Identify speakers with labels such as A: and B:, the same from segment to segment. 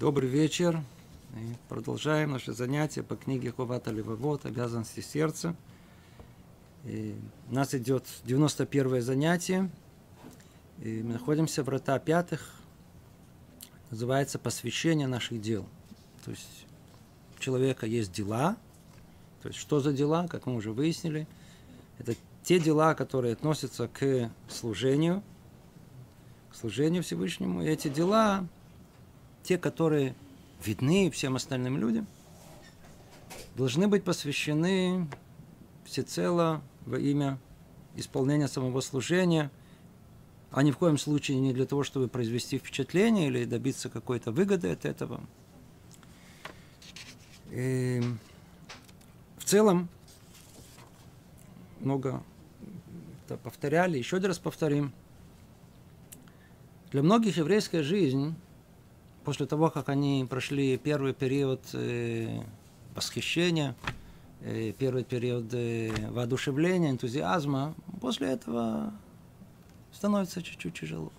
A: Добрый вечер. И продолжаем наше занятие по книге Хувата Левовод «Обязанности сердца». И у нас идет 91 занятие. И мы находимся в врата пятых. Называется «Посвящение наших дел». То есть у человека есть дела. То есть что за дела, как мы уже выяснили. Это те дела, которые относятся к служению, к служению Всевышнему. И эти дела те, которые видны всем остальным людям, должны быть посвящены всецело во имя исполнения самого служения, а ни в коем случае не для того, чтобы произвести впечатление или добиться какой-то выгоды от этого. И в целом, много повторяли, еще один раз повторим. Для многих еврейская жизнь после того, как они прошли первый период э, восхищения, э, первый период э, воодушевления, энтузиазма, после этого становится чуть-чуть тяжело.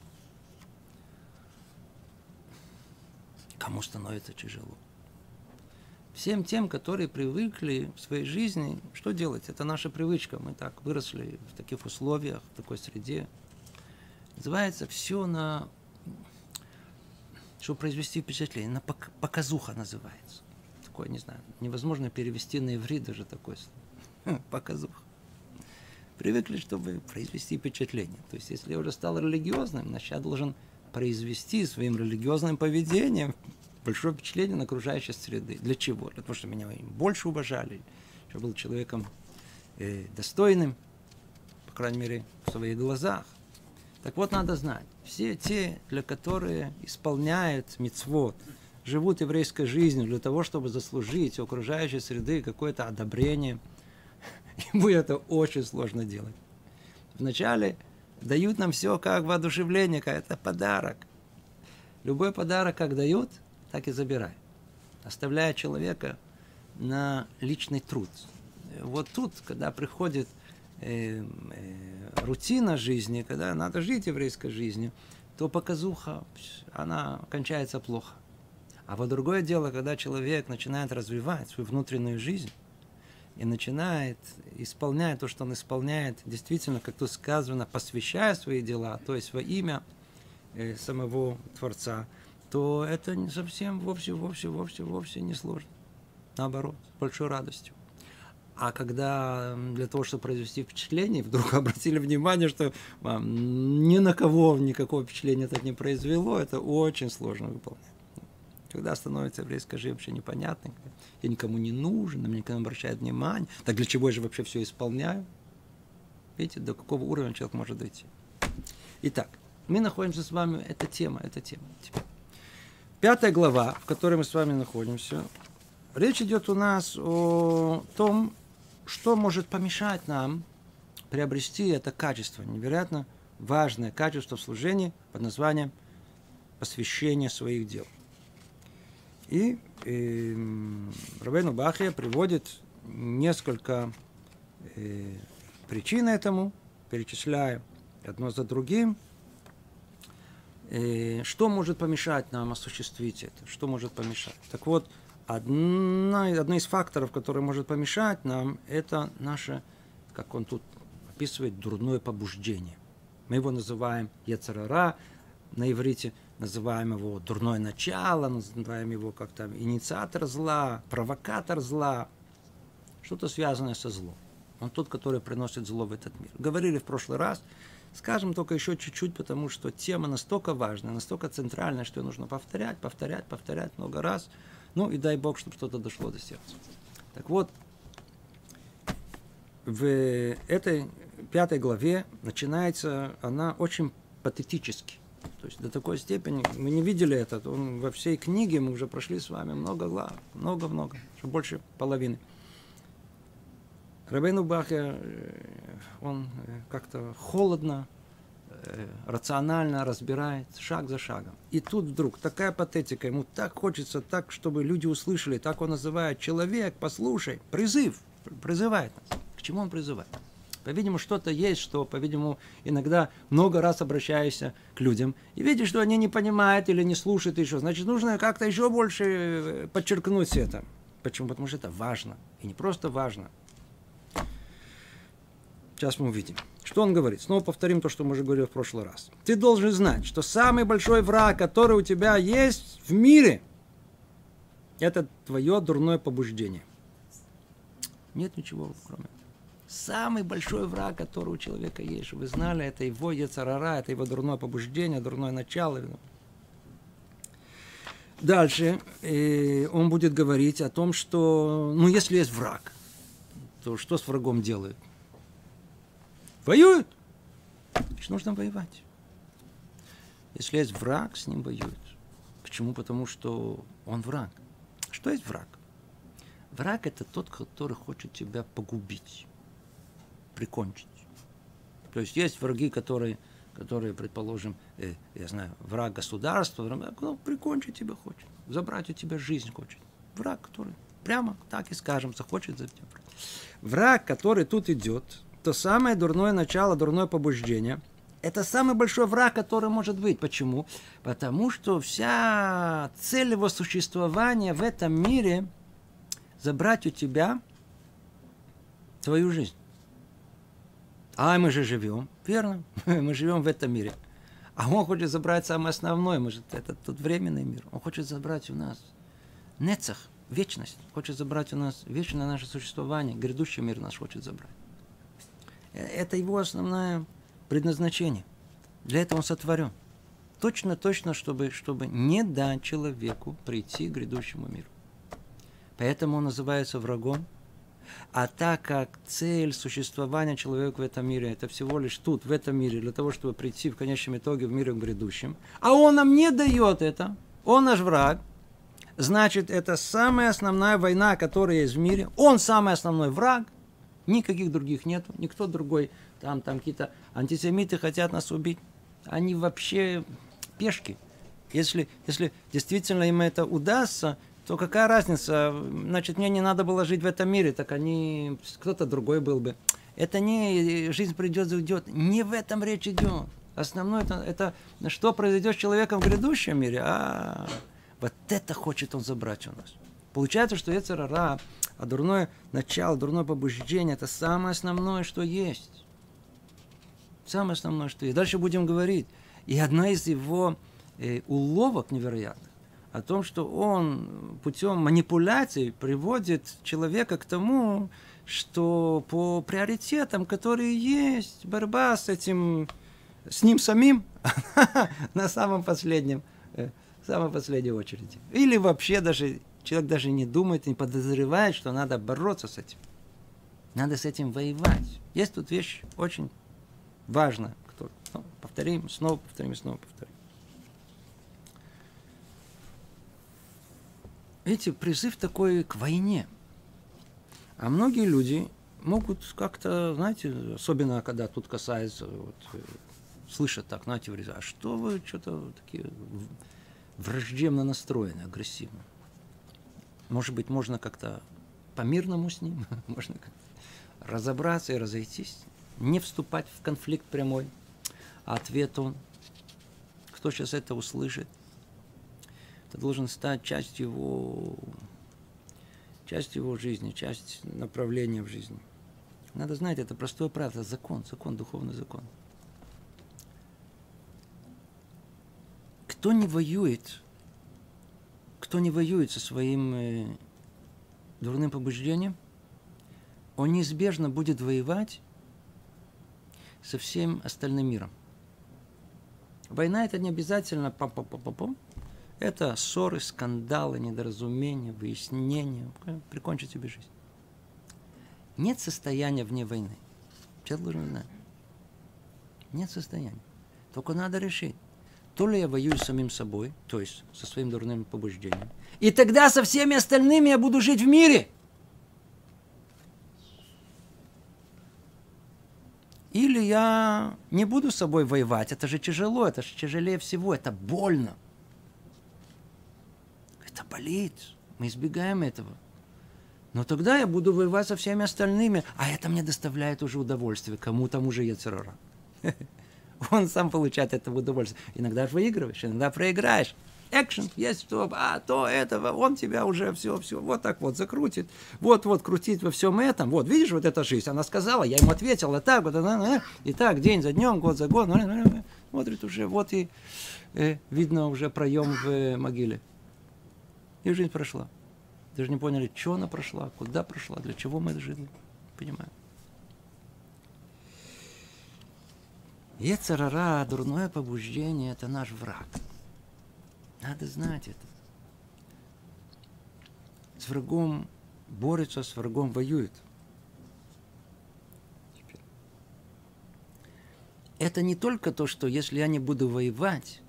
A: Кому становится тяжело? Всем тем, которые привыкли в своей жизни, что делать? Это наша привычка. Мы так выросли в таких условиях, в такой среде. Называется все на чтобы произвести впечатление. На пок- показуха называется. Такое, не знаю, невозможно перевести на иврит даже такое слово. Показуха. Привыкли, чтобы произвести впечатление. То есть, если я уже стал религиозным, значит, я должен произвести своим религиозным поведением большое впечатление на окружающей среды. Для чего? Для того, чтобы меня больше уважали, чтобы был человеком э, достойным, по крайней мере, в своих глазах. Так вот, надо знать, все те, для которых исполняют мицвод, живут еврейской жизнью для того, чтобы заслужить у окружающей среды какое-то одобрение, ему это очень сложно делать. Вначале дают нам все как воодушевление, как это подарок. Любой подарок, как дают, так и забирай. Оставляя человека на личный труд. Вот тут, когда приходит э, э, рутина жизни, когда надо жить еврейской жизнью, то показуха, она кончается плохо. А вот другое дело, когда человек начинает развивать свою внутреннюю жизнь и начинает исполнять то, что он исполняет, действительно, как тут сказано, посвящая свои дела, то есть во имя э, самого Творца, то это не совсем вовсе, вовсе, вовсе, вовсе не сложно. Наоборот, с большой радостью. А когда для того, чтобы произвести впечатление, вдруг обратили внимание, что ни на кого никакого впечатления это не произвело, это очень сложно выполнять. Когда становится еврейская жизнь вообще непонятной, я никому не нужен, на меня никто не обращает внимания, так для чего я же вообще все исполняю? Видите, до какого уровня человек может дойти. Итак, мы находимся с вами, эта тема, эта тема. Теперь. Пятая глава, в которой мы с вами находимся, речь идет у нас о том, что может помешать нам приобрести это качество, невероятно важное качество в служении под названием посвящение своих дел. И э, Равену Бахия приводит несколько э, причин этому, перечисляя одно за другим. Э, что может помешать нам осуществить это? Что может помешать? Так вот, одна, одно из факторов, который может помешать нам, это наше, как он тут описывает, дурное побуждение. Мы его называем яцерара, на иврите называем его дурное начало, называем его как то инициатор зла, провокатор зла, что-то связанное со злом. Он тот, который приносит зло в этот мир. Говорили в прошлый раз, скажем только еще чуть-чуть, потому что тема настолько важная, настолько центральная, что ее нужно повторять, повторять, повторять много раз – ну и дай Бог, чтобы что-то дошло до сердца. Так вот, в этой пятой главе начинается она очень патетически. То есть до такой степени мы не видели это. Он, во всей книге мы уже прошли с вами много глав, много-много, больше половины. Рабейну Бахе, он как-то холодно Э, рационально разбирает шаг за шагом. И тут вдруг такая патетика, ему так хочется, так, чтобы люди услышали, так он называет человек, послушай, призыв, призывает нас. К чему он призывает? По-видимому, что-то есть, что, по-видимому, иногда много раз обращаешься к людям и видишь, что они не понимают или не слушают еще. Значит, нужно как-то еще больше э, подчеркнуть это. Почему? Потому что это важно. И не просто важно. Сейчас мы увидим. Что он говорит? Снова повторим то, что мы уже говорили в прошлый раз. Ты должен знать, что самый большой враг, который у тебя есть в мире, это твое дурное побуждение. Нет ничего, кроме. Самый большой враг, который у человека есть, вы знали, это его яцарара, это его дурное побуждение, дурное начало. Дальше э, он будет говорить о том, что, ну, если есть враг, то что с врагом делают? Воюют. Значит, нужно воевать. Если есть враг, с ним воюют. Почему? Потому что он враг. Что есть враг? Враг это тот, который хочет тебя погубить прикончить. То есть есть враги, которые, которые предположим, э, я знаю, враг государства, враг, ну, прикончить тебя хочет, забрать у тебя жизнь хочет. Враг, который прямо так и скажем, захочет за тебя. Враг, который тут идет, то самое дурное начало, дурное побуждение, это самый большой враг, который может быть. Почему? Потому что вся цель его существования в этом мире забрать у тебя твою жизнь. А мы же живем, верно, мы живем в этом мире. А он хочет забрать самое основное, может, это тот временный мир. Он хочет забрать у нас нецах, вечность. Хочет забрать у нас вечное наше существование. Грядущий мир наш хочет забрать. Это его основное предназначение. Для этого он сотворен. Точно, точно, чтобы, чтобы не дать человеку прийти к грядущему миру. Поэтому он называется врагом а так как цель существования человека в этом мире, это всего лишь тут, в этом мире, для того, чтобы прийти в конечном итоге в мире грядущем, а он нам не дает это, он наш враг, значит, это самая основная война, которая есть в мире, он самый основной враг, никаких других нет, никто другой, там, там какие-то антисемиты хотят нас убить, они вообще пешки. Если, если действительно им это удастся, то какая разница? Значит, мне не надо было жить в этом мире, так они, кто-то другой был бы. Это не жизнь придет, уйдет. Не в этом речь идет. Основное это, это что произойдет с человеком в грядущем мире. А вот это хочет он забрать у нас. Получается, что Ецерара, а дурное начало, дурное побуждение, это самое основное, что есть. Самое основное, что есть. Дальше будем говорить. И одна из его э, уловок невероятных, о том, что он путем манипуляций приводит человека к тому, что по приоритетам, которые есть, борьба с этим, с ним самим на самом последнем, э, самой последней очереди. Или вообще даже человек даже не думает, не подозревает, что надо бороться с этим. Надо с этим воевать. Есть тут вещь очень важная. Ну, повторим, снова повторим, снова повторим. Видите, призыв такой к войне. А многие люди могут как-то, знаете, особенно когда тут касается, вот, э, слышат так, знаете, а что вы что-то такие враждебно настроены, агрессивно. Может быть, можно как-то по-мирному с ним, можно разобраться и разойтись, не вступать в конфликт прямой. А ответ он, кто сейчас это услышит, это должен стать частью его, частью его жизни, часть направления в жизни. Надо знать, это простое правило, закон, закон, духовный закон. Кто не воюет, кто не воюет со своим э, дурным побуждением, он неизбежно будет воевать со всем остальным миром. Война это не обязательно пам пам пам пам это ссоры, скандалы, недоразумения, выяснения. Прикончить себе жизнь. Нет состояния вне войны. Человек должен знать. Нет состояния. Только надо решить. То ли я воюю с самим собой, то есть со своим дурным побуждением. И тогда со всеми остальными я буду жить в мире. Или я не буду с собой воевать. Это же тяжело, это же тяжелее всего, это больно. Это болит. Мы избегаем этого. Но тогда я буду воевать со всеми остальными, а это мне доставляет уже удовольствие, кому там уже Ецерара. Он сам получает это удовольствие. Иногда выигрываешь, иногда проиграешь. Экшен есть, что, а то этого, он тебя уже все, все, вот так вот закрутит, вот, вот крутит во всем этом, вот, видишь, вот эта жизнь, она сказала, я ему ответил, а так, вот, и так, день за днем, год за годом, смотрит уже, вот и э, видно уже проем в э, могиле. И жизнь прошла. Даже не поняли, что она прошла, куда прошла, для чего мы жили. Понимаю. Ецарара, дурное побуждение, это наш враг. Надо знать это. С врагом борется, с врагом воюет. Это не только то, что если я не буду воевать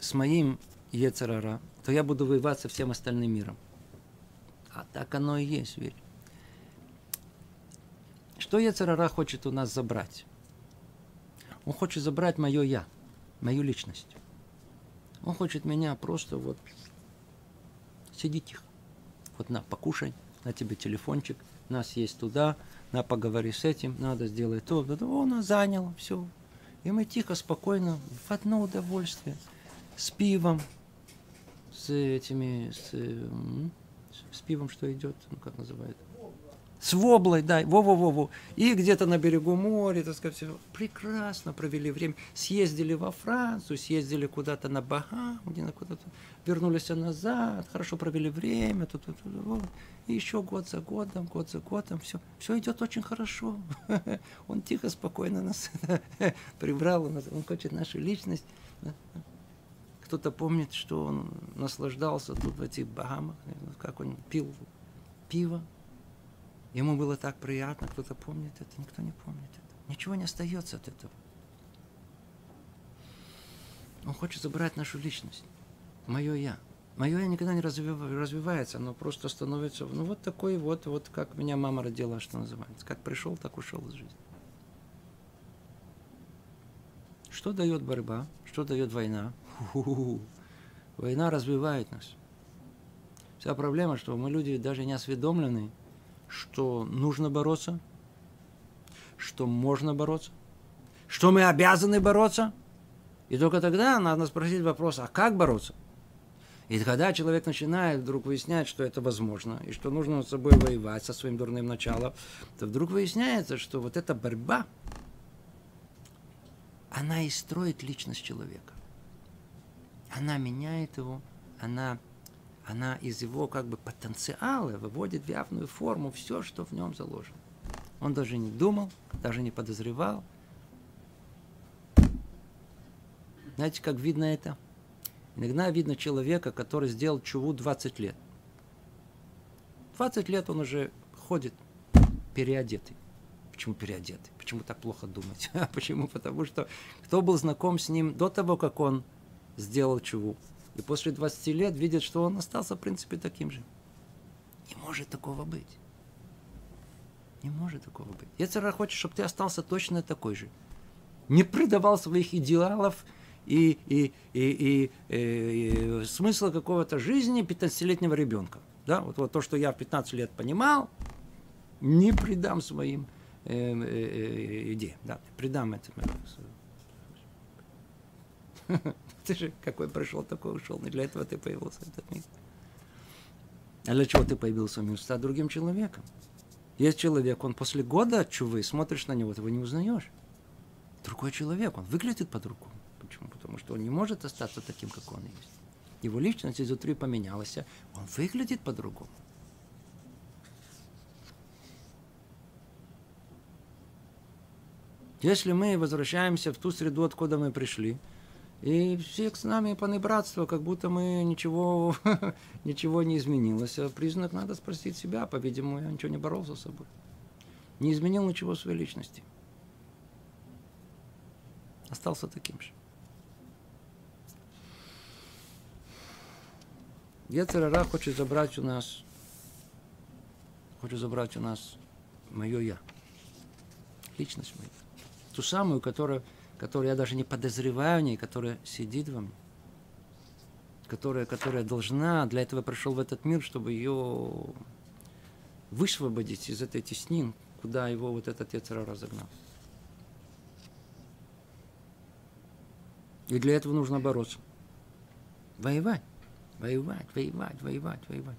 A: с моим Ецарара, то я буду воевать со всем остальным миром. А так оно и есть, ведь. Что Ецарара хочет у нас забрать? Он хочет забрать мое я, мою личность. Он хочет меня просто вот сиди тихо. Вот на, покушай, на тебе телефончик, нас есть туда, на поговори с этим, надо сделать то, то. Он занял, все. И мы тихо, спокойно, в одно удовольствие, с пивом, с этими, с, с пивом, что идет, ну как называют, с воблой, да, во-во-во-во. И где-то на берегу моря, так сказать, все. прекрасно провели время. Съездили во Францию, съездили куда-то на Багам, где-то куда-то, вернулись назад, хорошо провели время, тут, тут, тут, вот. и еще год за годом, год за годом, все, все идет очень хорошо. Он тихо, спокойно нас прибрал, он хочет нашу личность. Кто-то помнит, что он наслаждался тут в этих Багамах, как он пил пиво, Ему было так приятно, кто-то помнит это, никто не помнит это. Ничего не остается от этого. Он хочет забрать нашу личность, мое я. Мое я никогда не развивается, оно просто становится, ну вот такой вот, вот как меня мама родила, что называется. Как пришел, так ушел из жизни. Что дает борьба? Что дает война? Ху-ху-ху. Война развивает нас. Вся проблема, что мы люди даже не осведомлены, что нужно бороться, что можно бороться, что мы обязаны бороться. И только тогда надо спросить вопрос, а как бороться? И когда человек начинает вдруг выяснять, что это возможно, и что нужно с собой воевать, со своим дурным началом, то вдруг выясняется, что вот эта борьба, она и строит личность человека. Она меняет его, она она из его как бы потенциала выводит в явную форму все, что в нем заложено. Он даже не думал, даже не подозревал. Знаете, как видно это? Иногда видно человека, который сделал чуву 20 лет. 20 лет он уже ходит переодетый. Почему переодетый? Почему так плохо думать? Почему? Потому что кто был знаком с ним до того, как он сделал чуву? И после 20 лет видит, что он остался, в принципе, таким же. Не может такого быть. Не может такого быть. Ецера хочет, чтобы ты остался точно такой же. Не предавал своих идеалов и, и, и, и, и, и смысла какого-то жизни 15-летнего ребенка. Да? Вот, вот то, что я в 15 лет понимал, не предам своим э, э, э, идеям. Да, предам этим. Ты же какой пришел, такой ушел. Не для этого ты появился в этот мир. А для чего ты появился в мир? Стать другим человеком. Есть человек, он после года чувы, смотришь на него, ты его не узнаешь. Другой человек, он выглядит по-другому. Почему? Потому что он не может остаться таким, как он есть. Его личность изнутри поменялась, он выглядит по-другому. Если мы возвращаемся в ту среду, откуда мы пришли, и все с нами понебратство, как будто мы ничего, ничего не изменилось. А признак надо спросить себя, по-видимому, я ничего не боролся с собой. Не изменил ничего своей личности. Остался таким же. Ецерара хочет забрать у нас, хочет забрать у нас мое я, личность мою, ту самую, которая которую я даже не подозреваю о ней, которая сидит во мне, которая, которая должна, для этого пришел в этот мир, чтобы ее высвободить из этой теснин, куда его вот этот Ецера разогнал. И для этого нужно бороться. Воевать. Воевать, воевать, воевать, воевать.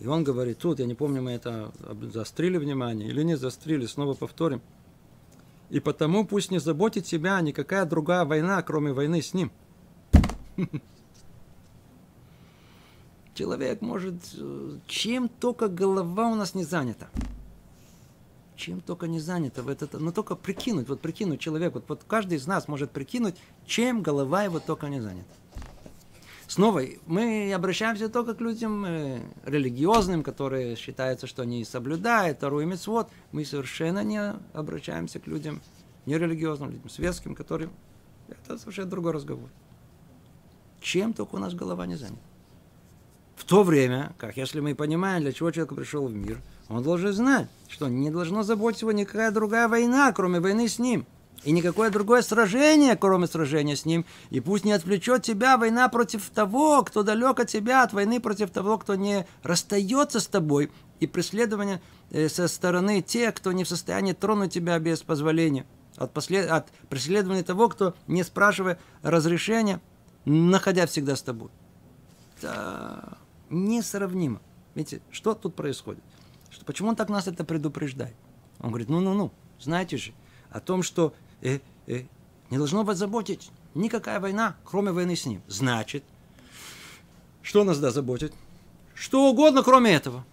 A: И он говорит, тут, я не помню, мы это застрили внимание или не застрили, снова повторим. И потому пусть не заботит себя никакая другая война, кроме войны с ним. Человек может, э, чем только голова у нас не занята. Чем только не занята в этот, но только прикинуть, вот прикинуть человек, вот, вот каждый из нас может прикинуть, чем голова его только не занята. Снова, мы обращаемся только к людям э, религиозным, которые считаются, что они соблюдают вторую мецвод. Мы совершенно не обращаемся к людям нерелигиозным, людям светским, которые... Это совершенно другой разговор. Чем только у нас голова не занята. В то время, как если мы понимаем, для чего человек пришел в мир, он должен знать, что не должно заботить его никакая другая война, кроме войны с ним. И никакое другое сражение, кроме сражения с ним. И пусть не отвлечет тебя война против того, кто далек от тебя, от войны против того, кто не расстается с тобой. И преследование э, со стороны тех, кто не в состоянии тронуть тебя без позволения. От, послед... от преследования того, кто, не спрашивая разрешения, находя всегда с тобой. Это несравнимо. Видите, что тут происходит? Что, почему он так нас это предупреждает? Он говорит, ну-ну-ну, знаете же, о том, что э, э, не должно вас заботить никакая война, кроме войны с ним. Значит, что нас да заботит? Что угодно, кроме этого.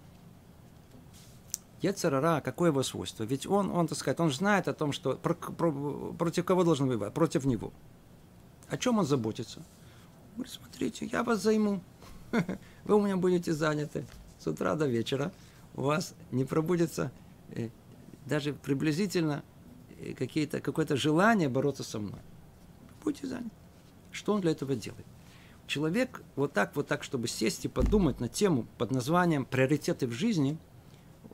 A: Ецерара, какое его свойство? Ведь он, он, так сказать, он знает о том, что про, про, против кого должен воевать? Против него. О чем он заботится? Говорит, смотрите, я вас займу. Вы у меня будете заняты с утра до вечера. У вас не пробудется э, даже приблизительно какие-то, какое-то желание бороться со мной. Будьте заняты. Что он для этого делает? Человек вот так, вот так, чтобы сесть и подумать на тему под названием «Приоритеты в жизни»,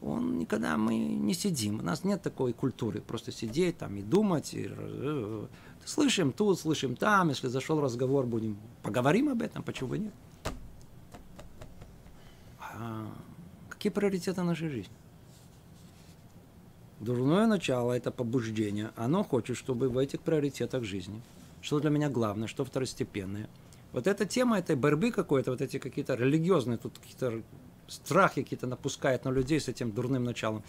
A: он никогда мы не сидим. У нас нет такой культуры. Просто сидеть там и думать. И... Э, слышим тут, слышим там. Если зашел разговор, будем поговорим об этом. Почему бы нет? А какие приоритеты нашей жизни? Дурное начало – это побуждение. Оно хочет, чтобы в этих приоритетах жизни, что для меня главное, что второстепенное. Вот эта тема этой борьбы какой-то, вот эти какие-то религиозные, тут какие-то страхи какие-то напускает на людей с этим дурным началом.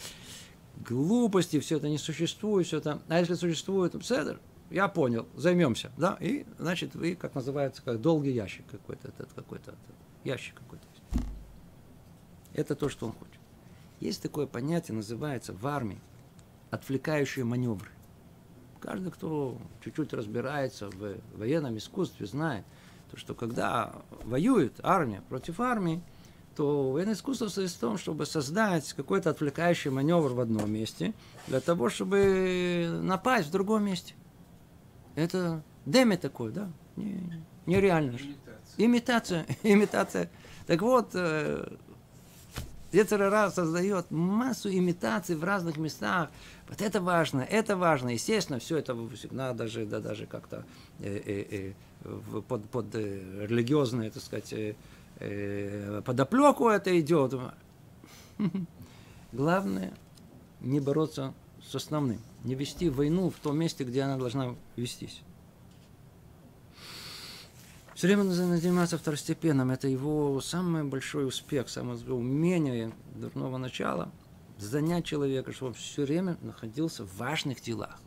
A: Глупости, все это не существует, все это. А если существует, седер, я понял, займемся, да, и, значит, вы, как называется, как долгий ящик какой-то, этот какой-то, этот, ящик какой-то. Это то, что он хочет. Есть такое понятие, называется в армии отвлекающие маневры. Каждый, кто чуть-чуть разбирается в военном искусстве, знает, то, что когда воюет армия против армии, то военное искусство состоит в том, чтобы создать какой-то отвлекающий маневр в одном месте, для того, чтобы напасть в другом месте. Это деме такое, да? Нереально. Имитация. Имитация. Имитация. Так вот, э, Ецерара создает массу имитаций в разных местах. Вот это важно, это важно. Естественно, все это всегда даже, да, даже как-то э, э, э, под, под э, религиозное, так сказать, э, э, подоплеку это идет. Главное не бороться с основным, не вести войну в том месте, где она должна вестись. Все время заниматься второстепенным. Это его самый большой успех, самое умение дурного начала занять человека, чтобы он все время находился в важных делах.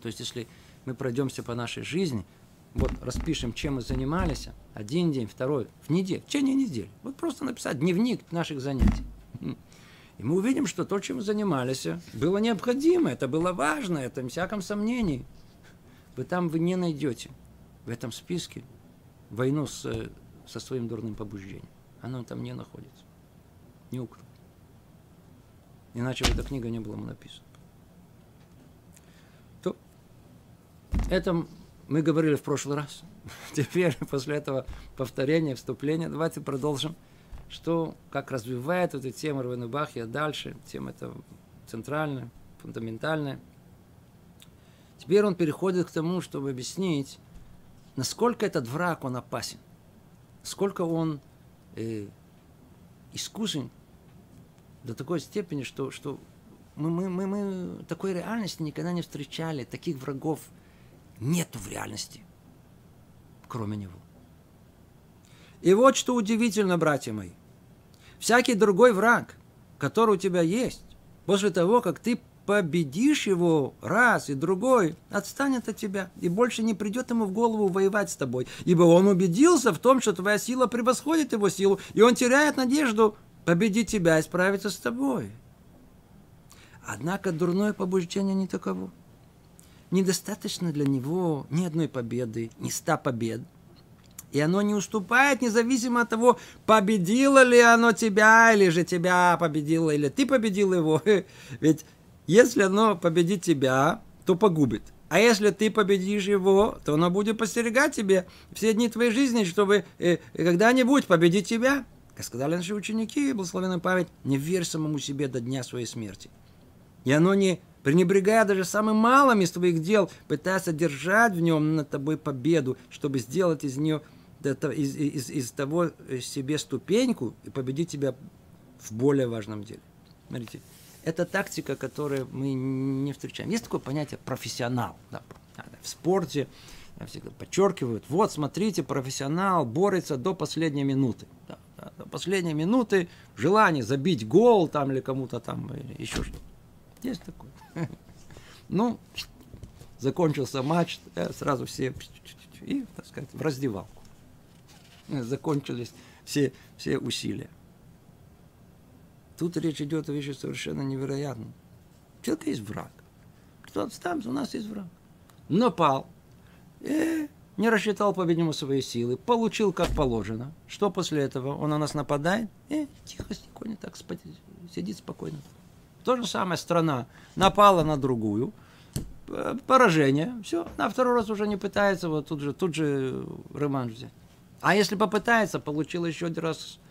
A: То есть, если мы пройдемся по нашей жизни, вот распишем, чем мы занимались, один день, второй, в неделю, в течение недели. Вот просто написать дневник наших занятий. И мы увидим, что то, чем мы занимались, было необходимо, это было важно, это всяком сомнении. Вы там вы не найдете в этом списке войну с, со своим дурным побуждением. Оно там не находится. Не укрыл. Иначе эта книга не была бы написана. То это мы говорили в прошлый раз. Теперь, после этого повторения, вступления, давайте продолжим, что, как развивает эту тему Равена Бахья дальше. Тема это центральная, фундаментальная. Теперь он переходит к тому, чтобы объяснить, насколько этот враг, он опасен, сколько он э, искусен до такой степени, что, что мы, мы, мы, мы такой реальности никогда не встречали, таких врагов нету в реальности, кроме него. И вот что удивительно, братья мои. Всякий другой враг, который у тебя есть, после того, как ты победишь его раз и другой, отстанет от тебя и больше не придет ему в голову воевать с тобой, ибо он убедился в том, что твоя сила превосходит его силу, и он теряет надежду победить тебя и справиться с тобой. Однако дурное побуждение не таково. Недостаточно для него ни одной победы, ни ста побед. И оно не уступает, независимо от того, победило ли оно тебя, или же тебя победило, или ты победил его. Ведь если оно победит тебя, то погубит. А если ты победишь его, то оно будет постерегать тебе все дни твоей жизни, чтобы э, когда-нибудь победить тебя. Как сказали наши ученики, благословенная память, не верь самому себе до дня своей смерти. И оно не пренебрегая даже самым малым из твоих дел, пытается держать в нем над тобой победу, чтобы сделать из нее из, из, из того э, себе ступеньку и победить тебя в более важном деле. Смотрите, это тактика, которую мы не встречаем. Есть такое понятие профессионал. Да, в спорте всегда подчеркивают, вот смотрите, профессионал борется до последней минуты. Да, да, до последней минуты желание забить гол там или кому-то там или еще что-то. Есть такое. Ну, закончился матч, сразу все и, так сказать, в раздевалку. Закончились все, все усилия. Тут речь идет о вещи совершенно невероятной. У человека есть враг. Кто там, у нас есть враг. Напал. И не рассчитал, по-видимому, свои силы. Получил, как положено. Что после этого? Он на нас нападает. И тихо, спокойно так сидит спокойно. То же самое страна напала на другую, поражение, все, на второй раз уже не пытается, вот тут же, тут же реманш взять. А если попытается, получил еще один раз, э,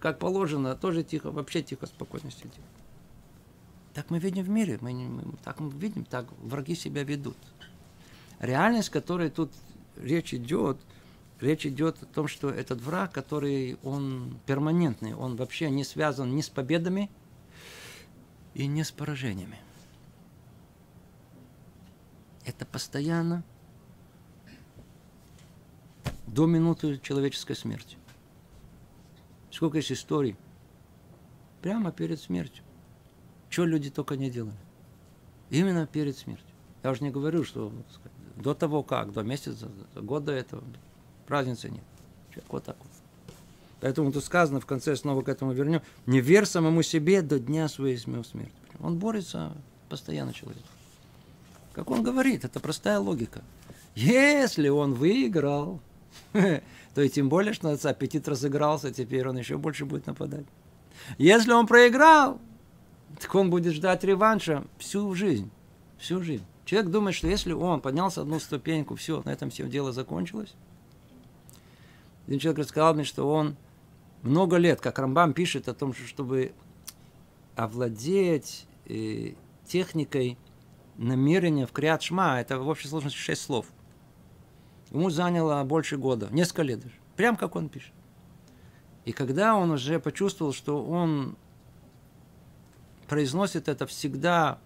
A: как положено, тоже тихо, вообще тихо, спокойно сидит. Так мы видим в мире, мы, мы, так мы видим, так враги себя ведут. Реальность, которой тут речь идет, речь идет о том, что этот враг, который он перманентный, он вообще не связан ни с победами, и не с поражениями. Это постоянно до минуты человеческой смерти. Сколько есть историй прямо перед смертью. Что люди только не делали. Именно перед смертью. Я уже не говорю, что до того как, до месяца, до года этого, разницы нет. Человек вот так вот. Поэтому тут сказано в конце, снова к этому вернем, не верь самому себе до дня своей смерти. Он борется постоянно человек. Как он говорит, это простая логика. Если он выиграл, то и тем более, что аппетит разыгрался, теперь он еще больше будет нападать. Если он проиграл, так он будет ждать реванша всю жизнь. Всю жизнь. Человек думает, что если он поднялся одну ступеньку, все, на этом все дело закончилось. Один человек рассказал мне, что он много лет, как Рамбам пишет о том, что чтобы овладеть э, техникой намерения в Криат Шма, это в общей сложности шесть слов. Ему заняло больше года, несколько лет даже. Прям как он пишет. И когда он уже почувствовал, что он произносит это всегда,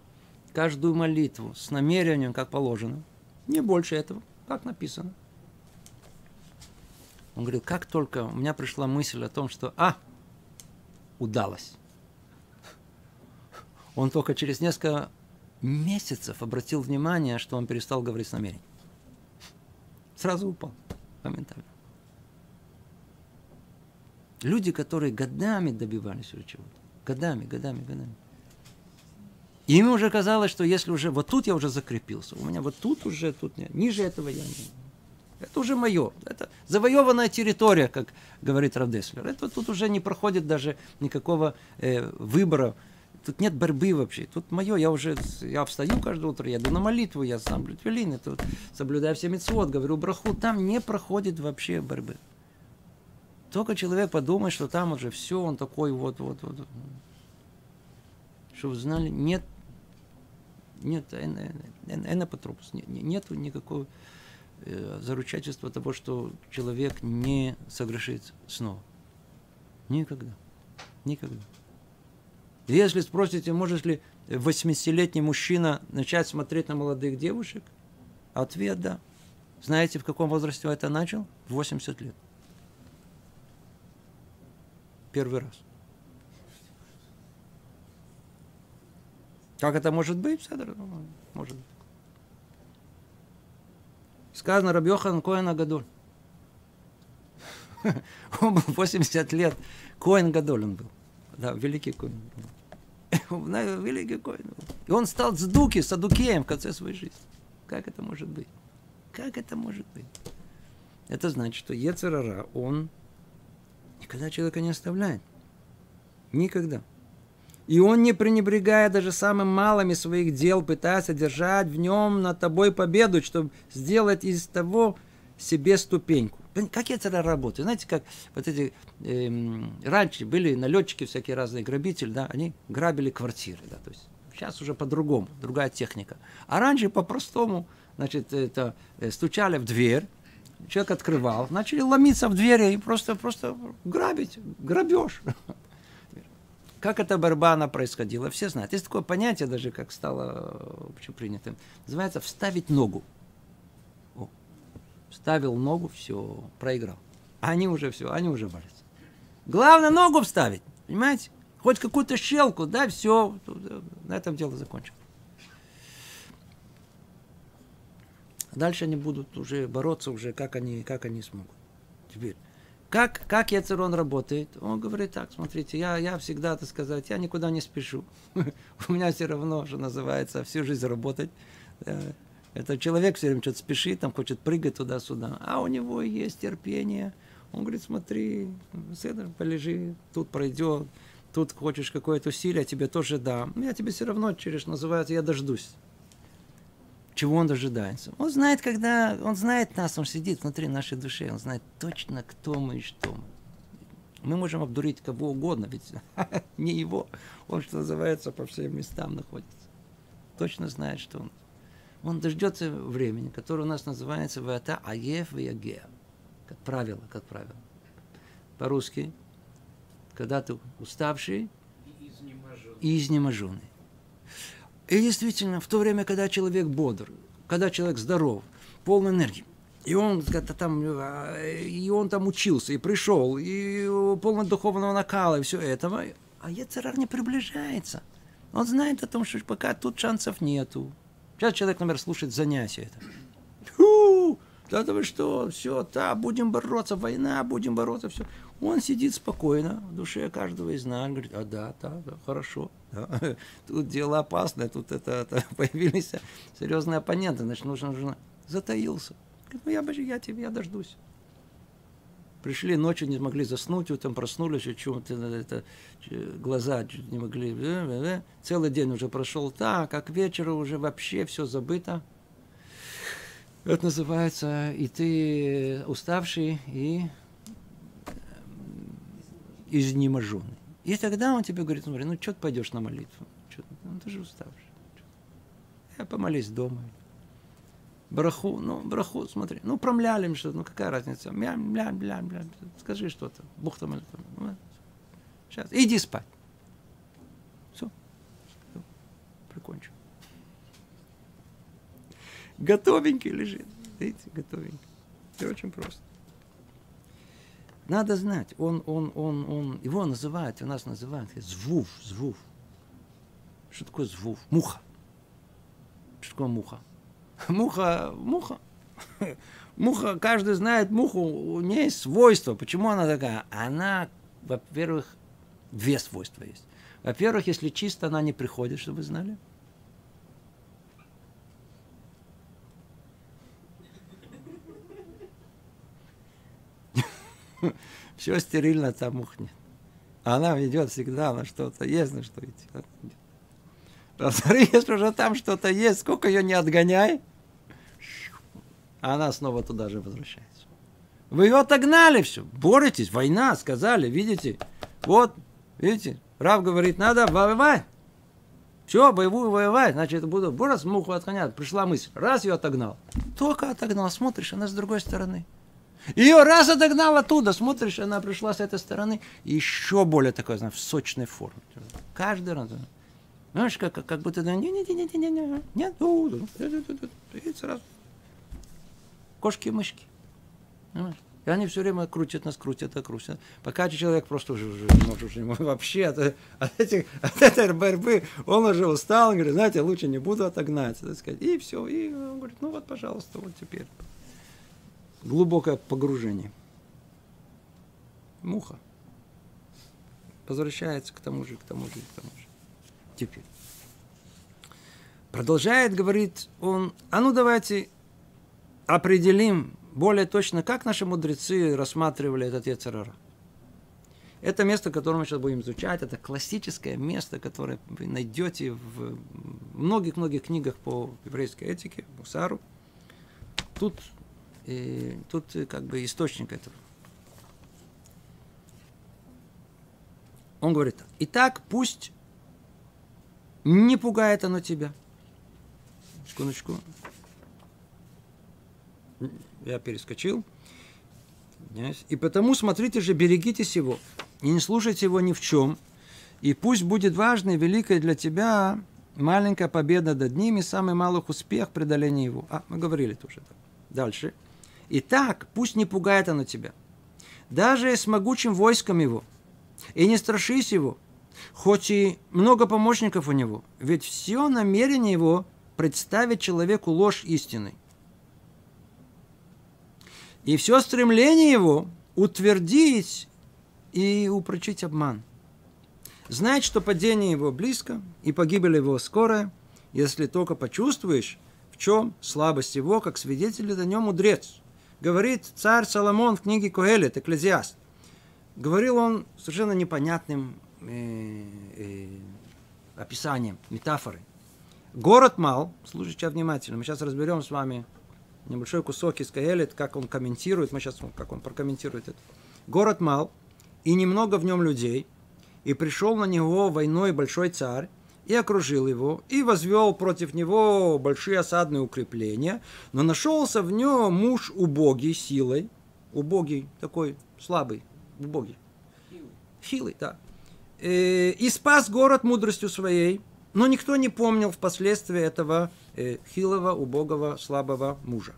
A: каждую молитву с намерением, как положено, не больше этого, как написано, он говорил, как только у меня пришла мысль о том, что, а, удалось. Он только через несколько месяцев обратил внимание, что он перестал говорить с намерением. Сразу упал, моментально. Люди, которые годами добивались уже чего-то. Годами, годами, годами. им уже казалось, что если уже вот тут я уже закрепился, у меня вот тут уже, тут нет, ниже этого я не это уже мое. Это завоеванная территория, как говорит Равдеслер. Это тут уже не проходит даже никакого э, выбора. Тут нет борьбы вообще. Тут мое, я уже, я встаю каждое утро, я иду на молитву, я сам блютвелин, это соблюдаю все мецвод, говорю браху. Там не проходит вообще борьбы. Только человек подумает, что там уже все, он такой вот, вот, вот. Чтобы знали, нет, нет, энопотропус, нет, нет никакого Э, заручательство того, что человек не согрешит снова. Никогда. Никогда. Если спросите, может ли 80-летний мужчина начать смотреть на молодых девушек, ответ – да. Знаете, в каком возрасте он это начал? В 80 лет. Первый раз. Как это может быть? Может быть. Сказано Рабьохан Коэн Гадоль. Он был 80 лет. Коэн Гадоль он был. Да, великий Коэн. Великий Коэн. И он стал сдуки, садукеем в конце своей жизни. Как это может быть? Как это может быть? Это значит, что Ецерара, он никогда человека не оставляет. Никогда. И он, не пренебрегая даже самым малыми своих дел, пытается держать в нем над тобой победу, чтобы сделать из того себе ступеньку. Как это работает? Знаете, как вот эти эм, раньше были налетчики всякие разные грабители, да, они грабили квартиры, да, то есть сейчас уже по-другому, другая техника. А раньше по-простому, значит, это э, стучали в дверь, человек открывал, начали ломиться в двери и просто, просто грабить, грабеж. Как эта борьба она происходила, все знают. Есть такое понятие даже, как стало общепринятым. Называется «вставить ногу». Вставил ногу, все, проиграл. Они уже все, они уже валятся. Главное ногу вставить, понимаете? Хоть какую-то щелку, да, все, на этом дело закончилось. Дальше они будут уже бороться, уже как они, как они смогут. Теперь, как, как Ецерон работает? Он говорит так, смотрите, я, я всегда, так сказать, я никуда не спешу. У меня все равно, что называется, всю жизнь работать. Это человек все время что-то спешит, там хочет прыгать туда-сюда. А у него есть терпение. Он говорит, смотри, полежи, тут пройдет, тут хочешь какое-то усилие, тебе тоже дам. Я тебе все равно через, называется, я дождусь чего он дожидается. Он знает, когда... Он знает нас, он сидит внутри нашей души, он знает точно, кто мы и что мы. Мы можем обдурить кого угодно, ведь не его. Он, что называется, по всем местам находится. Точно знает, что он. Он дождется времени, которое у нас называется «Вата аев ваягеа». Как правило, как правило. По-русски, когда ты уставший и изнеможенный. И действительно, в то время, когда человек бодр, когда человек здоров, полный энергии, и он как-то там, и он там учился, и пришел, и полный духовного накала, и все этого, а Ецерар не приближается. Он знает о том, что пока тут шансов нету. Сейчас человек, например, слушает занятия. Это. Фу, да, да вы что, все, да, будем бороться, война, будем бороться, все. Он сидит спокойно в душе каждого из нас, говорит, а да, да, да хорошо. Да. Тут дело опасное, тут это, это появились серьезные оппоненты, значит, нужно, нужно. Затаился. Говорит, ну я, я тебе, я дождусь. Пришли ночью, не могли заснуть, утром проснулись, чего-то это, глаза чуть не могли. Э, э, э. Целый день уже прошел так, как вечеру уже вообще все забыто. Это называется, и ты уставший, и изнеможенный. И тогда он тебе говорит, смотри, ну что ты пойдешь на молитву? Чё, ну ты же уставший. Я помолись дома. Браху, ну, браху, смотри. Ну, промлялим что-то, ну какая разница? Мля, мля, мля, мля. Скажи что-то. Бог там. Ну, сейчас. Иди спать. Все. Все. Прикончу. Готовенький лежит. Видите, готовенький. Все очень просто. Надо знать, он, он, он, он, его называют, у нас называют звув, звув. Что такое звув? Муха. Что такое муха? Муха, муха. Муха, каждый знает муху, у нее есть свойства. Почему она такая? Она, во-первых, две свойства есть. Во-первых, если чисто, она не приходит, чтобы вы знали. Все стерильно, там мух нет. Она идет всегда на что-то, есть на что идти. Посмотри, если уже там что-то есть, сколько ее не отгоняй, она снова туда же возвращается. Вы ее отогнали все, боретесь, война, сказали, видите. Вот, видите, Рав говорит, надо воевать. Все, боевую воевать, значит, буду раз муху отгонять. Пришла мысль, раз ее отогнал. Только отогнал, смотришь, она с другой стороны. Ее раз отогнал оттуда, смотришь, она пришла с этой стороны, еще более такой, знаешь, в сочной форме. Каждый раз. Знаешь, как, как будто, не-не-не-не-не-не, нет, и сразу. Кошки-мышки. Понимаешь? И они все время крутят нас, крутят, а крутят. Пока человек просто уже, уже может уже вообще от, от, этих, от этой борьбы, он уже устал, говорит, знаете, лучше не буду отогнать, так сказать. И все, и он говорит, ну вот, пожалуйста, вот теперь. Глубокое погружение. Муха. Возвращается к тому же, к тому же, к тому же. Теперь. Продолжает, говорит он, а ну давайте определим более точно, как наши мудрецы рассматривали этот Ецерара. Это место, которое мы сейчас будем изучать, это классическое место, которое вы найдете в многих-многих книгах по еврейской этике, Мусару. Тут, и, тут как бы источник этого. Он говорит так. Итак, пусть не пугает оно тебя. Секундочку я перескочил. И потому смотрите же, берегитесь его, и не слушайте его ни в чем. И пусть будет важной, великой для тебя маленькая победа над ними, самый малых успех преодоления его. А, мы говорили тоже. Дальше. И так, пусть не пугает оно тебя. Даже с могучим войском его. И не страшись его, хоть и много помощников у него. Ведь все намерение его представить человеку ложь истины. И все стремление его утвердить и упрочить обман. Знать, что падение его близко и погибель его скорая, если только почувствуешь, в чем слабость его, как свидетель о нем мудрец. Говорит царь Соломон в книге Коэлет, Экклезиаст. Говорил он совершенно непонятным э, э, описанием, метафорой. Город мал, слушайте внимательно, мы сейчас разберем с вами небольшой кусок из Каэлит, как он комментирует, мы сейчас, как он прокомментирует это. Город мал, и немного в нем людей, и пришел на него войной большой царь, и окружил его, и возвел против него большие осадные укрепления, но нашелся в нем муж убогий силой, убогий, такой слабый, убогий, хилый, да, э, и спас город мудростью своей, но никто не помнил впоследствии этого э, хилого, убогого, слабого мужа.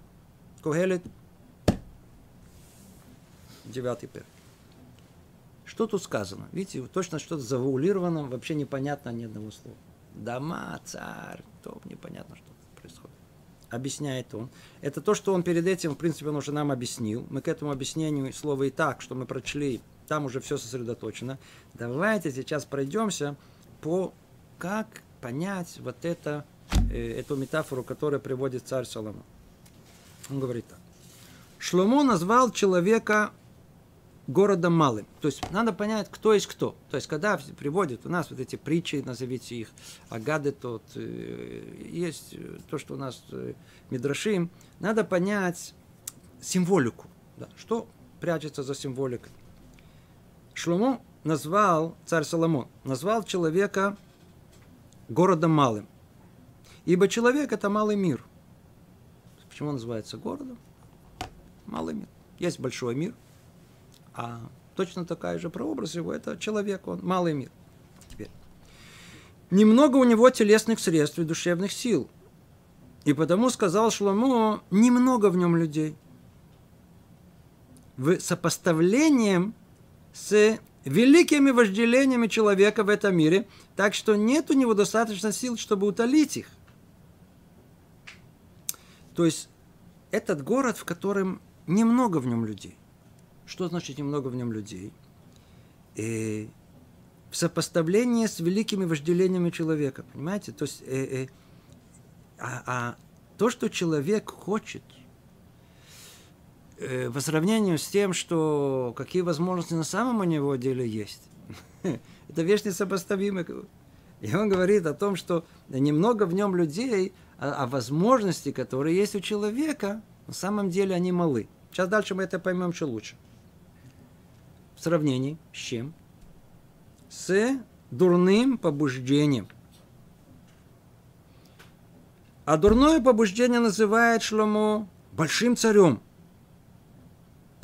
A: Когелет, девятый пер. Что тут сказано? Видите, точно что-то завуалировано, вообще непонятно ни одного слова. Дома, царь, то непонятно, что происходит. Объясняет он. Это то, что он перед этим, в принципе, он уже нам объяснил. Мы к этому объяснению слова и так, что мы прочли, там уже все сосредоточено. Давайте сейчас пройдемся по как понять вот это, эту метафору, которую приводит царь Соломон. Он говорит так. Шломо назвал человека городом малым. То есть надо понять, кто есть кто. То есть когда приводят у нас вот эти притчи, назовите их, агады, тот, э, есть то, что у нас э, Мидрашим, надо понять символику. Да, что прячется за символикой. Шломо назвал, царь Соломон, назвал человека городом малым. Ибо человек – это малый мир. Почему он называется городом? Малый мир. Есть большой мир, а точно такая же прообраз его – это человек, он малый мир. Теперь. Немного у него телесных средств и душевных сил. И потому сказал Шломо, немного в нем людей. В сопоставлением с великими вожделениями человека в этом мире, так что нет у него достаточно сил, чтобы утолить их. То есть этот город, в котором немного в нем людей. Что значит немного в нем людей? И э, в сопоставлении с великими вожделениями человека, понимаете? То есть, э, э, а, а то, что человек хочет – э, по сравнению с тем, что какие возможности на самом у него деле есть, это вещь несопоставимая. И он говорит о том, что немного в нем людей, а, а возможности, которые есть у человека, на самом деле они малы. Сейчас дальше мы это поймем еще лучше. В сравнении с чем? С дурным побуждением. А дурное побуждение называет Шломо большим царем –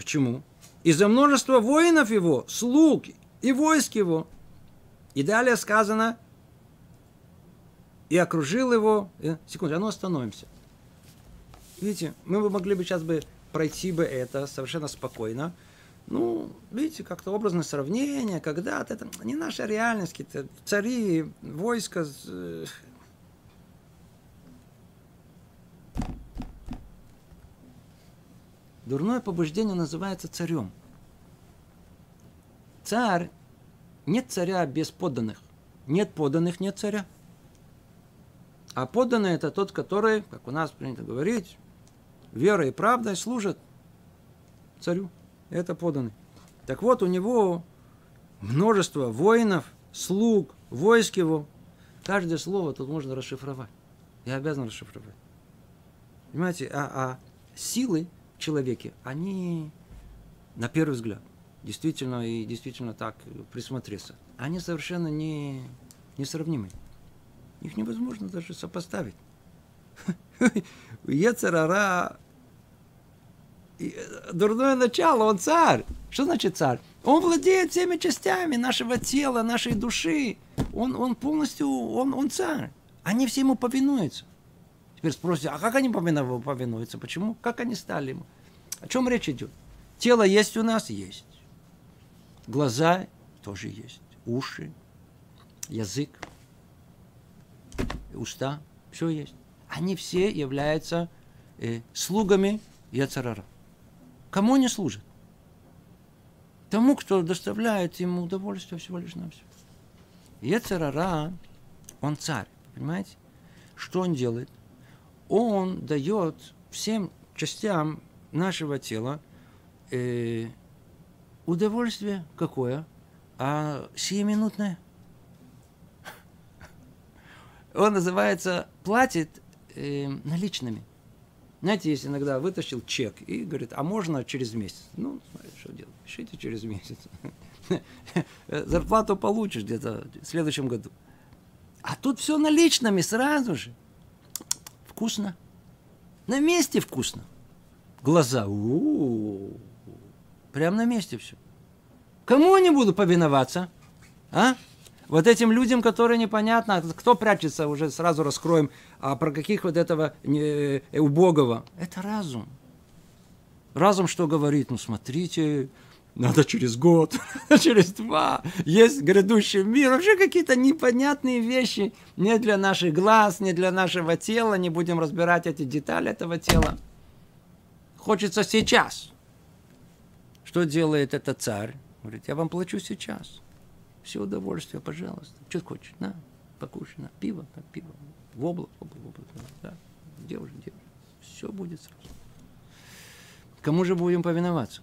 A: чему? Из-за множества воинов его, слуг и войск его. И далее сказано, и окружил его. Э, секунду, а ну остановимся. Видите, мы бы могли бы сейчас бы пройти бы это совершенно спокойно. Ну, видите, как-то образное сравнение, когда-то это не наша реальность, какие-то цари, войска. Э. Дурное побуждение называется царем. Царь, нет царя без подданных. Нет подданных, нет царя. А подданный это тот, который, как у нас принято говорить, верой и правдой служит царю. Это подданный. Так вот, у него множество воинов, слуг, войск его. Каждое слово тут можно расшифровать. Я обязан расшифровать. Понимаете, а, а силы в человеке, они на первый взгляд, действительно и действительно так присмотреться, они совершенно не, несравнимы. Их невозможно даже сопоставить. Ецерара дурное начало, он царь. Что значит царь? Он владеет всеми частями нашего тела, нашей души. Он, он полностью, он, он царь. Они все ему повинуются. Теперь спросите, а как они повинуются? Почему? Как они стали ему? О чем речь идет? Тело есть у нас? Есть. Глаза тоже есть. Уши, язык, уста, все есть. Они все являются э, слугами Яцерара. Кому они служат? Тому, кто доставляет ему удовольствие всего лишь на все. Ецерара, он царь, понимаете? Что он делает? Он дает всем частям нашего тела э, удовольствие какое? А сиюминутное. Он называется, платит э, наличными. Знаете, есть иногда вытащил чек и говорит, а можно через месяц? Ну, что делать? Пишите через месяц. Зарплату получишь где-то в следующем году. А тут все наличными сразу же. Вкусно. На месте вкусно. Глаза. У-у-у. Прям на месте все. Кому они будут повиноваться? А? Вот этим людям, которые непонятно, кто прячется, уже сразу раскроем, а про каких вот этого э, убогого. Это разум. Разум что говорит? Ну, смотрите, надо через год, через два, есть грядущий мир. Вообще какие-то непонятные вещи не для наших глаз, не для нашего тела. Не будем разбирать эти детали этого тела. Хочется сейчас. Что делает этот царь? Говорит, я вам плачу сейчас все удовольствие, пожалуйста. Что хочешь, на, покушай, на, пиво, на, пиво, в облако, в облако, в облако, да, делай, делай. Все будет сразу. Кому же будем повиноваться?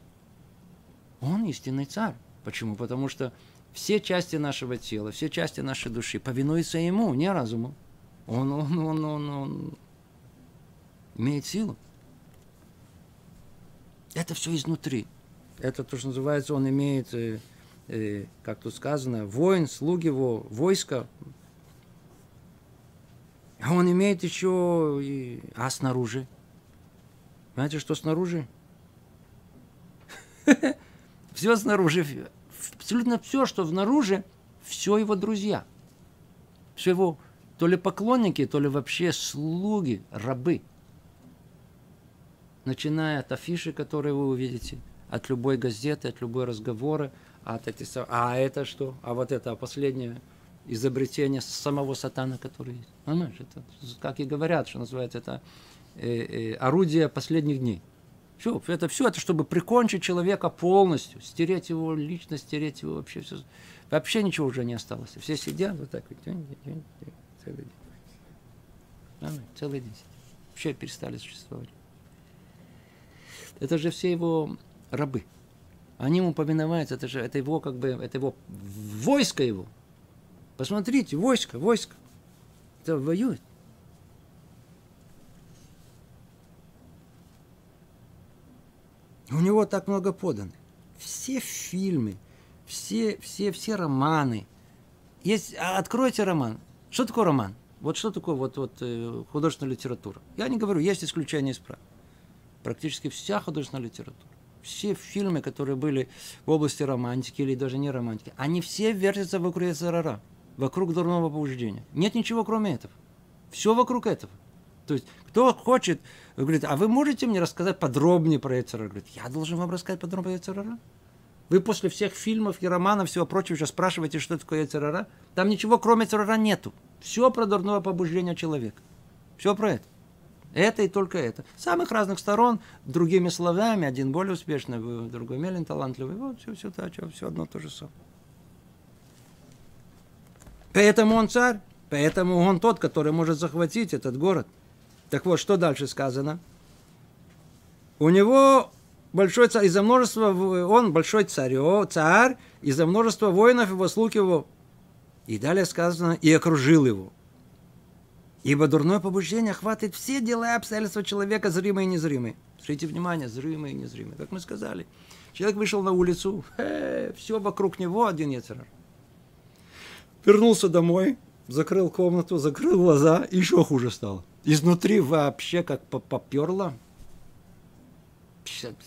A: Он истинный царь. Почему? Потому что все части нашего тела, все части нашей души повинуются ему, не разуму. Он, он, он, он, он имеет силу. Это все изнутри. Это то, что называется, он имеет э, как тут сказано, воин, слуги его, войско. А он имеет еще и... А снаружи? Знаете, что снаружи? Все снаружи, абсолютно все, что снаружи, все его друзья. Все его то ли поклонники, то ли вообще слуги, рабы. Начиная от афиши, которые вы увидите, от любой газеты, от любой разговора, эти, а это что? А вот это последнее изобретение самого сатана, который есть. Понимаешь, это, как и говорят, что называется, это э, э, орудие последних дней. Все, это все, это чтобы прикончить человека полностью, стереть его личность, стереть его вообще все. Вообще ничего уже не осталось. Все сидят вот так вот, целый день. Целый день. Вообще перестали существовать. Это же все его рабы. Они ему повиноваются, это же это его как бы, это его войско его. Посмотрите, войско, войско. Это воюет. У него так много поданных. Все фильмы, все, все, все романы. Есть, а откройте роман. Что такое роман? Вот что такое вот, вот, э, художественная литература? Я не говорю, есть исключения из правил. Практически вся художественная литература все фильмы, которые были в области романтики или даже не романтики, они все вертятся вокруг Яцерара, вокруг дурного побуждения. Нет ничего кроме этого. Все вокруг этого. То есть, кто хочет, говорит, а вы можете мне рассказать подробнее про Яцерара? Говорит, я должен вам рассказать подробнее про Яцерара? Вы после всех фильмов и романов, всего прочего, сейчас спрашиваете, что такое Яцерара? Там ничего кроме Яцерара нету. Все про дурное побуждение человека. Все про это. Это и только это. С самых разных сторон, другими словами, один более успешный, другой менее талантливый. Вот все, все, все, все одно то же самое. Поэтому он царь, поэтому он тот, который может захватить этот город. Так вот, что дальше сказано? У него большой царь, из-за множества, он большой царь, царь, из-за множества воинов его слуг его. И далее сказано, и окружил его. Ибо дурное побуждение охватывает все дела и обстоятельства человека, зримые и незримые. Смотрите внимание, зримые и незримые. Как мы сказали, человек вышел на улицу, э, все вокруг него один яцерар. Вернулся домой, закрыл комнату, закрыл глаза, еще хуже стало. Изнутри вообще как поперло.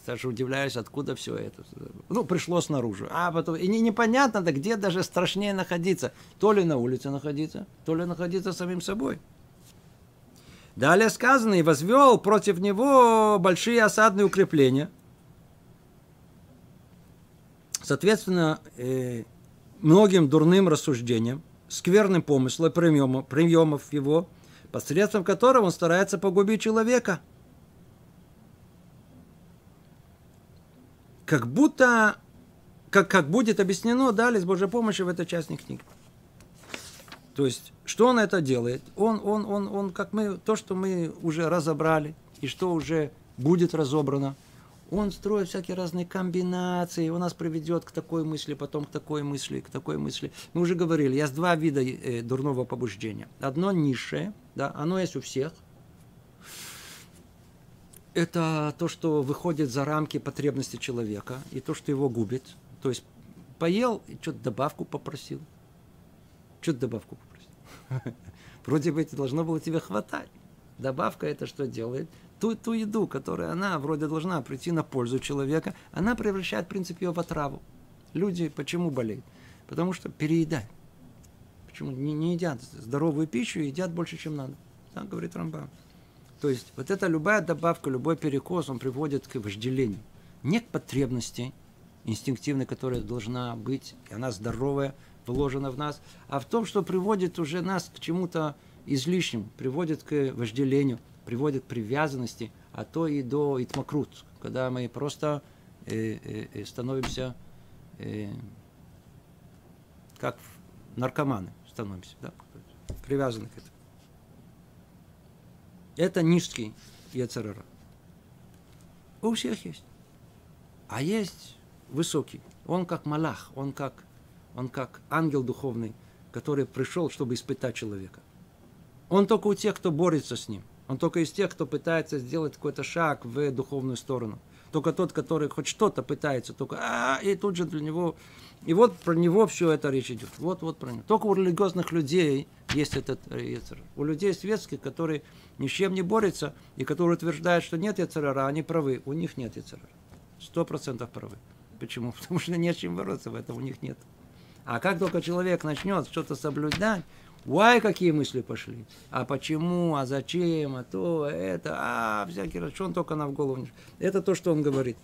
A: Даже удивляюсь, откуда все это. Ну, пришло снаружи. А потом, и не, непонятно, да где даже страшнее находиться. То ли на улице находиться, то ли находиться самим собой. Далее сказано, и возвел против него большие осадные укрепления. Соответственно, э, многим дурным рассуждениям, скверным помыслом, приемов, приемов его, посредством которого он старается погубить человека. Как будто, как, как будет объяснено далее с Божьей помощью в этой части книги. То есть, что он это делает? Он, он, он, он, как мы, то, что мы уже разобрали, и что уже будет разобрано, он строит всякие разные комбинации, он нас приведет к такой мысли, потом к такой мысли, к такой мысли. Мы уже говорили, есть два вида э, дурного побуждения. Одно низшее, да, оно есть у всех. Это то, что выходит за рамки потребности человека, и то, что его губит. То есть поел, и что-то добавку попросил. Что-то добавку попросил Вроде бы это должно было тебе хватать. Добавка это что делает? Ту, ту еду, которая она вроде должна прийти на пользу человека, она превращает, в принципе, ее в отраву. Люди почему болеют? Потому что переедают. Почему не, не едят здоровую пищу, едят больше, чем надо. Так говорит Рамбам. То есть вот эта любая добавка, любой перекос, он приводит к вожделению. Не к потребности инстинктивной, которая должна быть, и она здоровая, вложено в нас, а в том, что приводит уже нас к чему-то излишнему, приводит к вожделению, приводит к привязанности, а то и до итмакрут, когда мы просто э, э, э становимся э, как наркоманы становимся, да, привязаны к этому. Это низкий Ецерара. У всех есть. А есть высокий. Он как малах, он как он как ангел духовный, который пришел, чтобы испытать человека. Он только у тех, кто борется с ним. Он только из тех, кто пытается сделать какой-то шаг в духовную сторону. Только тот, который хоть что-то пытается, только а, и тут же для него. И вот про него все это речь идет. Вот, вот про него. Только у религиозных людей есть этот яцер. У людей светских, которые ни с чем не борются, и которые утверждают, что нет яцерара, они правы. У них нет яцерара. Сто процентов правы. Почему? Потому что не с чем бороться в этом у них нет. А как только человек начнет что-то соблюдать, Уай, какие мысли пошли. А почему, а зачем, а то, это, а всякий раз, что он только нам в голову не... Это то, что он говорит.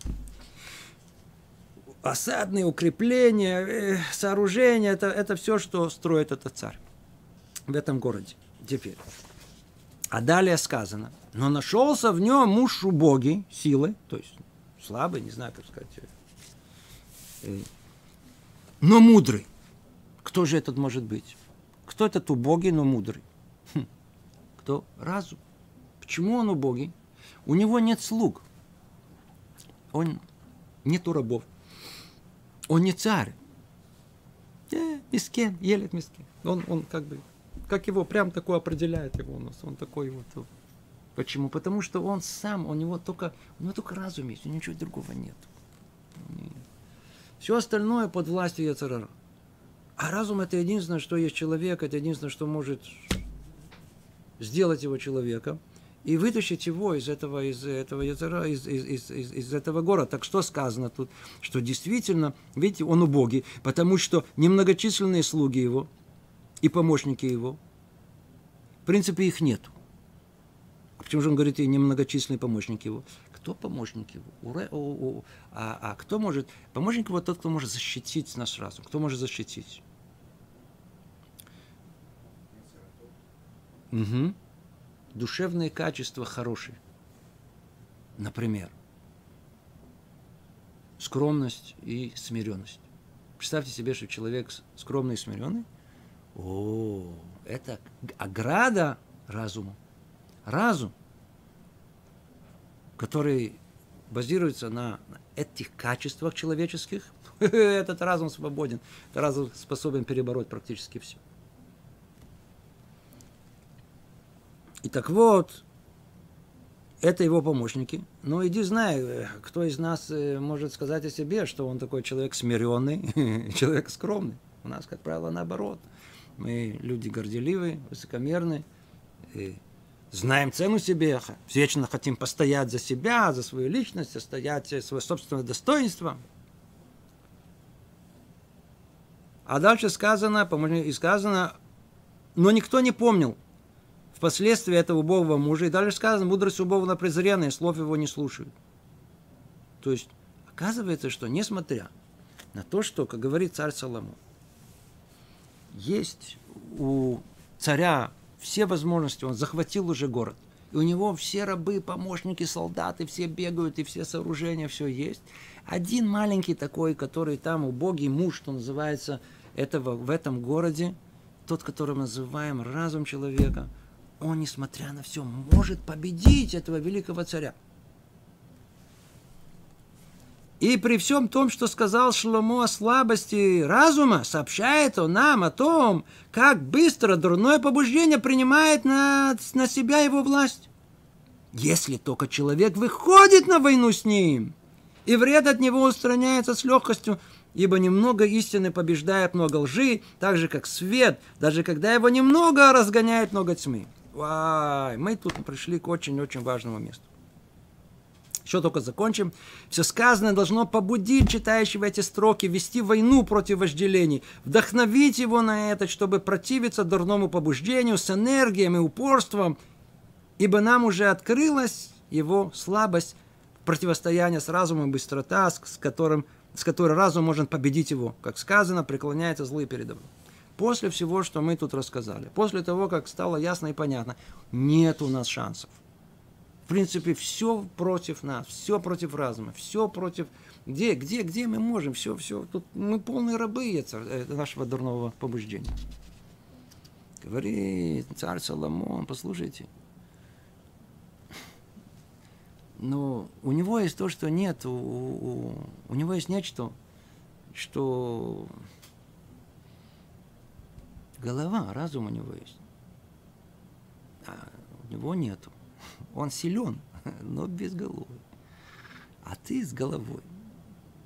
A: Осадные укрепления, э, сооружения, это, это все, что строит этот царь в этом городе. Теперь. А далее сказано, но нашелся в нем муж убогий, силы, то есть слабый, не знаю, как сказать, э, но мудрый. Кто же этот может быть? Кто этот убогий, но мудрый? Хм. Кто? Разум. Почему он убогий? У него нет слуг. Он нету рабов. Он не царь. Э, мискен, елет мискен. Он, он как бы, как его прям такой определяет его у нас. Он такой вот. Почему? Потому что он сам, у него только, у него только разум есть, у него ничего другого нет. Все остальное под властью Яцерара. А разум это единственное, что есть человек, это единственное, что может сделать его человеком. и вытащить его из этого, из этого, из, из, из, из, из этого города. Так что сказано тут? Что действительно, видите, он убогий, потому что немногочисленные слуги его и помощники его, в принципе, их нету. Почему же он говорит, и немногочисленные помощники его? Кто помощник его? Уре, о, о, а, а кто может? Помощник его тот, кто может защитить наш разум. Кто может защитить? Угу душевные качества хорошие. Например, скромность и смиренность. Представьте себе, что человек скромный и смиренный, о, это ограда разуму. Разум, который базируется на этих качествах человеческих, этот разум свободен, этот разум способен перебороть практически все. И так вот, это его помощники. Ну, иди знай, э, кто из нас э, может сказать о себе, что он такой человек смиренный, человек скромный. У нас, как правило, наоборот. Мы люди горделивые, высокомерные, и знаем цену себе, вечно хотим постоять за себя, за свою личность, стоять за свое собственное достоинство. А дальше сказано, и сказано, но никто не помнил, впоследствии этого убогого мужа. И дальше сказано, мудрость убогого презренная, слов его не слушают. То есть, оказывается, что несмотря на то, что, как говорит царь Соломон, есть у царя все возможности, он захватил уже город. И у него все рабы, помощники, солдаты, все бегают, и все сооружения, все есть. Один маленький такой, который там убогий муж, что называется, этого, в этом городе, тот, который мы называем разум человека – он, несмотря на все, может победить этого великого царя. И при всем том, что сказал Шломо о слабости разума, сообщает он нам о том, как быстро дурное побуждение принимает на, на себя его власть. Если только человек выходит на войну с ним, и вред от него устраняется с легкостью, ибо немного истины побеждает много лжи, так же, как свет, даже когда его немного разгоняет много тьмы. Вай, мы тут пришли к очень-очень важному месту. Еще только закончим. Все сказанное должно побудить читающего эти строки вести войну против вожделений, вдохновить его на это, чтобы противиться дурному побуждению с энергией и упорством, ибо нам уже открылась его слабость противостояния с разумом и быстрота, с, которым, с которой разум может победить его. Как сказано, преклоняется злые перед добром. После всего, что мы тут рассказали, после того, как стало ясно и понятно, нет у нас шансов. В принципе, все против нас, все против разума, все против... Где, где, где мы можем? Все, все. Тут мы полные рабы э, нашего дурного побуждения. Говорит царь Соломон, послушайте. Но у него есть то, что нет. У, у, у него есть нечто, что голова, разум у него есть. А у него нету. Он силен, но без головы. А ты с головой.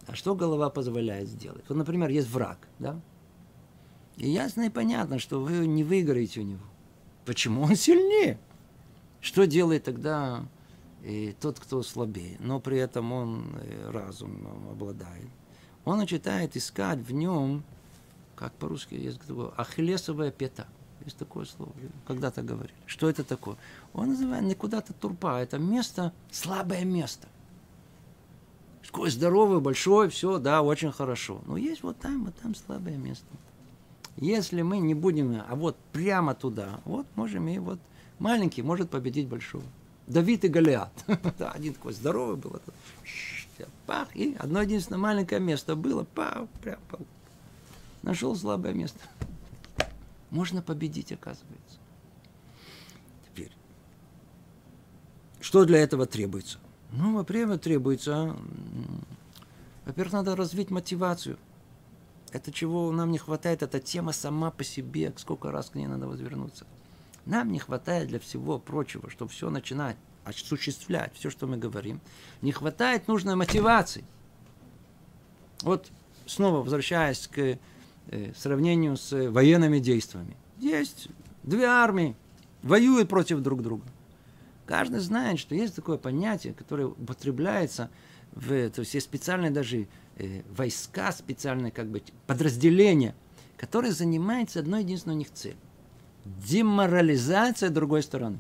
A: А что голова позволяет сделать? Вот, например, есть враг, да? И ясно и понятно, что вы не выиграете у него. Почему он сильнее? Что делает тогда и тот, кто слабее, но при этом он э, разум обладает? Он начинает искать в нем как по-русски есть такое, ахиллесовая пята. Есть такое слово, когда-то говорили. Что это такое? Он называет не куда-то турпа, это место, слабое место. Такое здоровое, большое, все, да, очень хорошо. Но есть вот там, вот там слабое место. Если мы не будем, а вот прямо туда, вот можем и вот маленький может победить большого. Давид и Голиат. да, один такой здоровый был. Пах, и одно единственное маленькое место было, пах, прям Нашел слабое место. Можно победить, оказывается. Теперь, что для этого требуется? Ну, во-первых, требуется, во-первых, надо развить мотивацию. Это чего нам не хватает, эта тема сама по себе, сколько раз к ней надо возвернуться. Нам не хватает для всего прочего, чтобы все начинать осуществлять, все, что мы говорим. Не хватает нужной мотивации. Вот снова возвращаясь к Э, сравнению с военными действиями. Есть две армии, воюют против друг друга. Каждый знает, что есть такое понятие, которое употребляется в, то есть есть специальные даже э, войска, специальные как бы подразделения, которые занимаются одной единственной у них целью. Деморализация другой стороны.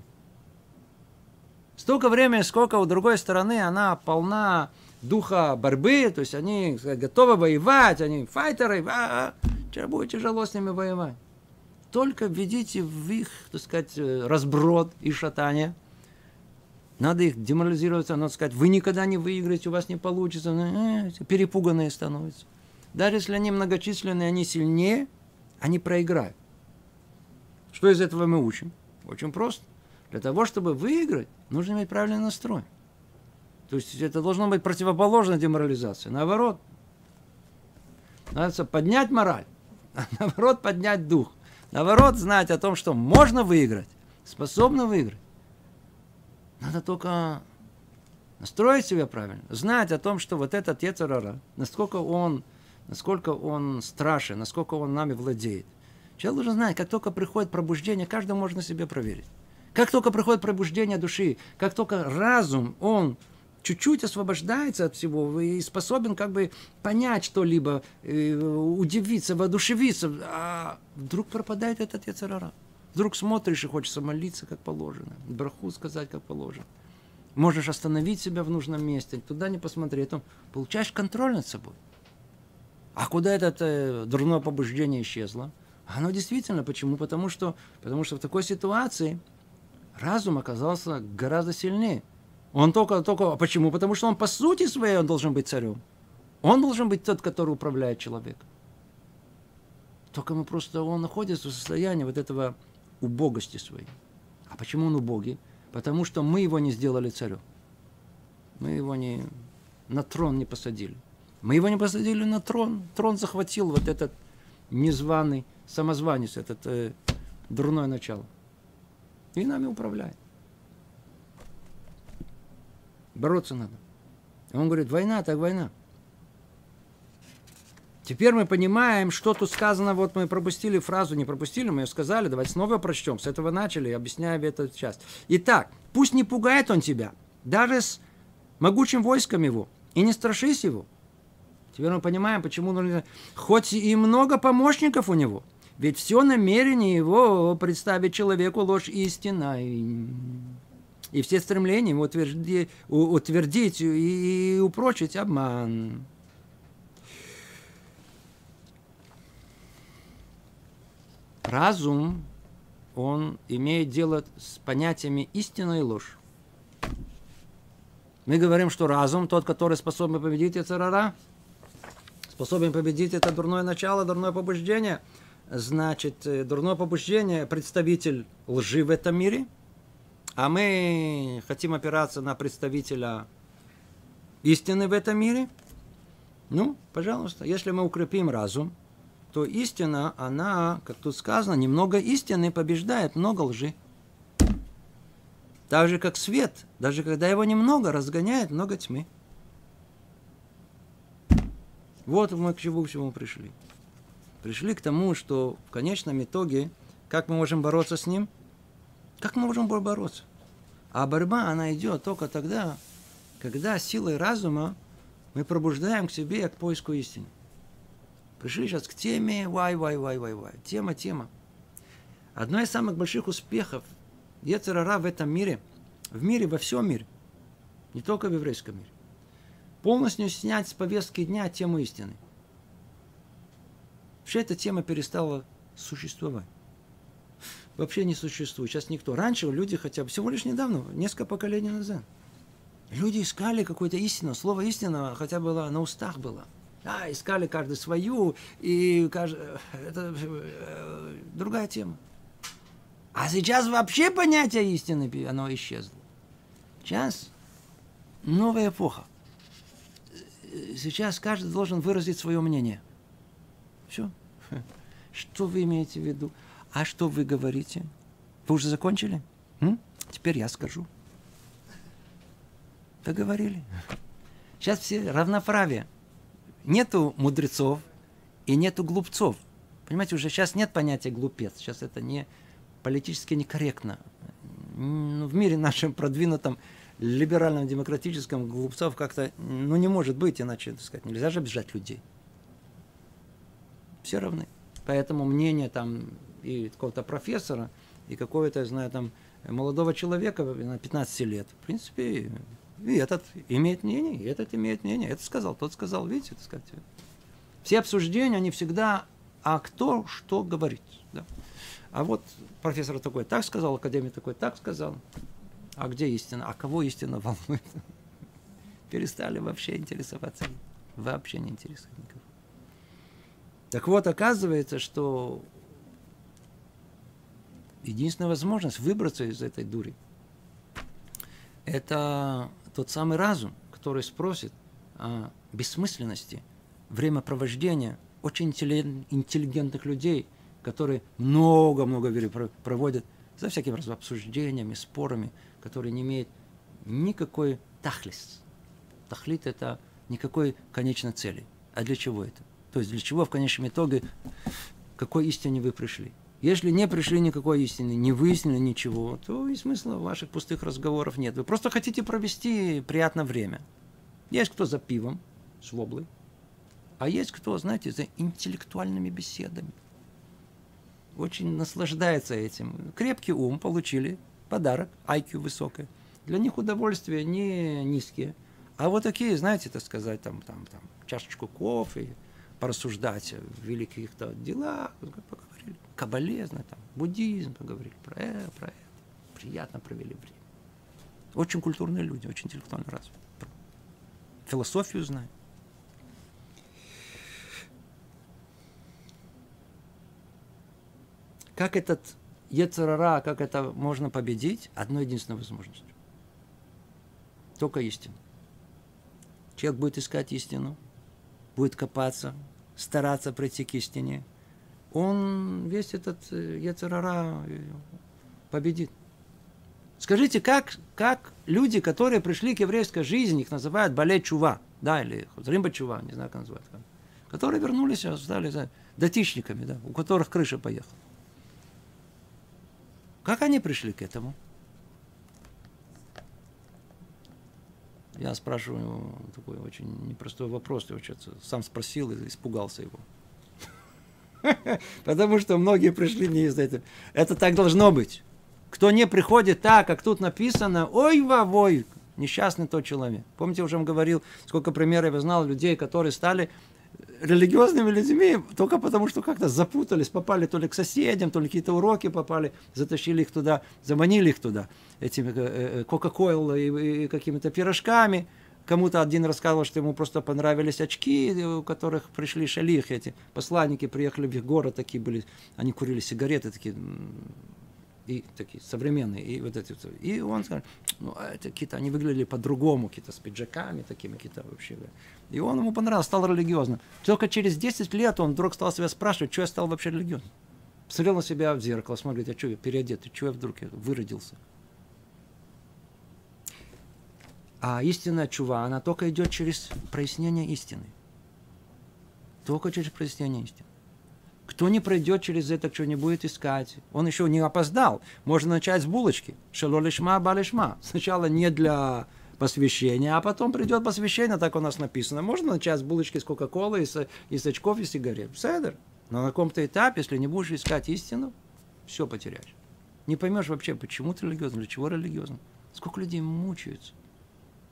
A: Столько времени, сколько у другой стороны она полна духа борьбы, то есть они готовы воевать, они файтеры, а, а, будет тяжело с ними воевать. Только введите в их, так сказать, э, разброд и шатание. Надо их деморализировать, надо сказать, вы никогда не выиграете, у вас не получится. Э, перепуганные становятся. Даже если они многочисленные, они сильнее, они проиграют. Что из этого мы учим? Очень просто. Для того, чтобы выиграть, нужно иметь правильный настрой. То есть это должно быть противоположная деморализация. Наоборот, надо поднять мораль, а наоборот поднять дух. Наоборот, знать о том, что можно выиграть, способно выиграть. Надо только настроить себя правильно, знать о том, что вот этот Ецарара, насколько он, насколько он страшен, насколько он нами владеет. Человек должен знать, как только приходит пробуждение, каждый может на себе проверить. Как только приходит пробуждение души, как только разум, он чуть-чуть освобождается от всего и способен как бы понять что-либо, э, удивиться, воодушевиться, а вдруг пропадает этот яцерара. Вдруг смотришь и хочется молиться, как положено, браху сказать, как положено. Можешь остановить себя в нужном месте, туда не посмотреть, то получаешь контроль над собой. А куда это э, дурное побуждение исчезло? Оно действительно, почему? Потому что, потому что в такой ситуации разум оказался гораздо сильнее. Он только, только, почему? Потому что он по сути своей он должен быть царем. Он должен быть тот, который управляет человеком. Только мы просто, он находится в состоянии вот этого убогости своей. А почему он убогий? Потому что мы его не сделали царем. Мы его не, на трон не посадили. Мы его не посадили на трон. Трон захватил вот этот незваный самозванец, этот э, дурное начало. И нами управляет. Бороться надо. Он говорит, война, так война. Теперь мы понимаем, что тут сказано, вот мы пропустили фразу, не пропустили, мы ее сказали, давайте снова прочтем, с этого начали, объясняем эту часть. Итак, пусть не пугает он тебя, даже с могучим войском его, и не страшись его. Теперь мы понимаем, почему нужно... Хоть и много помощников у него, ведь все намерение его представить человеку ложь истина и все стремления утверди, утвердить и упрочить обман. Разум, он имеет дело с понятиями истины и ложь. Мы говорим, что разум, тот, который способен победить Яцерара, способен победить это дурное начало, дурное побуждение. Значит, э, дурное побуждение – представитель лжи в этом мире – а мы хотим опираться на представителя истины в этом мире, ну, пожалуйста, если мы укрепим разум, то истина, она, как тут сказано, немного истины побеждает много лжи. Так же, как свет, даже когда его немного, разгоняет много тьмы. Вот мы к чему, к чему пришли. Пришли к тому, что в конечном итоге, как мы можем бороться с ним? Как мы можем бороться? А борьба, она идет только тогда, когда силой разума мы пробуждаем к себе, к поиску истины. Пришли сейчас к теме вай, вай, вай, вай, вай. Тема, тема. Одно из самых больших успехов Ецерара в этом мире, в мире, во всем мире, не только в еврейском мире, полностью снять с повестки дня тему истины. Вообще эта тема перестала существовать вообще не существует. Сейчас никто. Раньше люди хотя бы, всего лишь недавно, несколько поколений назад, люди искали какую-то истину. Слово истина хотя бы на устах было. А, искали каждый свою, и каждый... это э, другая тема. А сейчас вообще понятие истины, оно исчезло. Сейчас новая эпоха. Сейчас каждый должен выразить свое мнение. Все. Что вы имеете в виду? А что вы говорите? Вы уже закончили? М? Теперь я скажу. Договорили. Сейчас все равноправие. Нету мудрецов и нету глупцов. Понимаете, уже сейчас нет понятия глупец. Сейчас это не политически некорректно. в мире нашем продвинутом либеральном демократическом глупцов как-то, ну, не может быть, иначе, так сказать, нельзя же обижать людей. Все равны. Поэтому мнение там и какого-то профессора, и какого-то, я знаю, там, молодого человека на 15 лет, в принципе, и этот имеет мнение, и этот имеет мнение, это сказал, тот сказал, видите, так сказать. Все обсуждения, они всегда, а кто что говорит. Да? А вот профессор такой так сказал, академик такой так сказал. А где истина? А кого истина волнует? Перестали вообще интересоваться. Вообще не интересует никого. Так вот, оказывается, что единственная возможность выбраться из этой дури – это тот самый разум, который спросит о бессмысленности времяпровождения очень интеллигентных людей, которые много-много проводят за всякими обсуждениями, спорами, которые не имеют никакой тахлис. Тахлит – это никакой конечной цели. А для чего это? То есть для чего в конечном итоге, какой истине вы пришли? Если не пришли никакой истины, не выяснили ничего, то и смысла ваших пустых разговоров нет. Вы просто хотите провести приятное время. Есть кто за пивом с воблой, а есть кто, знаете, за интеллектуальными беседами. Очень наслаждается этим. Крепкий ум получили, подарок, IQ высокое. Для них удовольствия не низкие. А вот такие, знаете, так сказать, там, там, там, чашечку кофе, порассуждать в великих-то делах, кабале, там, буддизм поговорили, про это, про это. Приятно провели время. Очень культурные люди, очень интеллектуально развиты. Философию знают. Как этот Ецерара, как это можно победить? Одной единственной возможностью. Только истину. Человек будет искать истину, будет копаться, стараться прийти к истине. Он весь этот Ецерара э, победит. Скажите, как, как люди, которые пришли к еврейской жизни, их называют балет чува, да, или римба чува, не знаю, как называют, которые вернулись, стали датичниками, да, у которых крыша поехала. Как они пришли к этому? Я спрашиваю такой очень непростой вопрос, я сам спросил и испугался его. Потому что многие пришли не из этого. Это так должно быть. Кто не приходит так, как тут написано, ой, вовой, несчастный тот человек. Помните, я уже вам говорил, сколько примеров я знал людей, которые стали религиозными людьми только потому, что как-то запутались, попали то ли к соседям, то ли какие-то уроки попали, затащили их туда, заманили их туда этими э, э, кока-колой и, и какими-то пирожками. Кому-то один рассказывал, что ему просто понравились очки, у которых пришли шалих, эти посланники приехали в их город, такие были, они курили сигареты, такие и такие современные, и вот эти, и он сказал, ну, а это какие-то, они выглядели по-другому, какие-то с пиджаками такими, какие-то вообще, и он ему понравился, стал религиозным. Только через 10 лет он вдруг стал себя спрашивать, что я стал вообще религиозным. Посмотрел на себя в зеркало, смотрит, а что я переодетый, что я вдруг выродился. А истинная чува, она только идет через прояснение истины. Только через прояснение истины. Кто не пройдет через это, кто не будет искать, он еще не опоздал. Можно начать с булочки. Шалолишма, балишма. Сначала не для посвящения, а потом придет посвящение, так у нас написано. Можно начать с булочки с Кока-Колы, с, и с очков, и сигарет. Седер. Но на каком-то этапе, если не будешь искать истину, все потеряешь. Не поймешь вообще, почему ты религиозный, для чего религиозный. Сколько людей мучаются.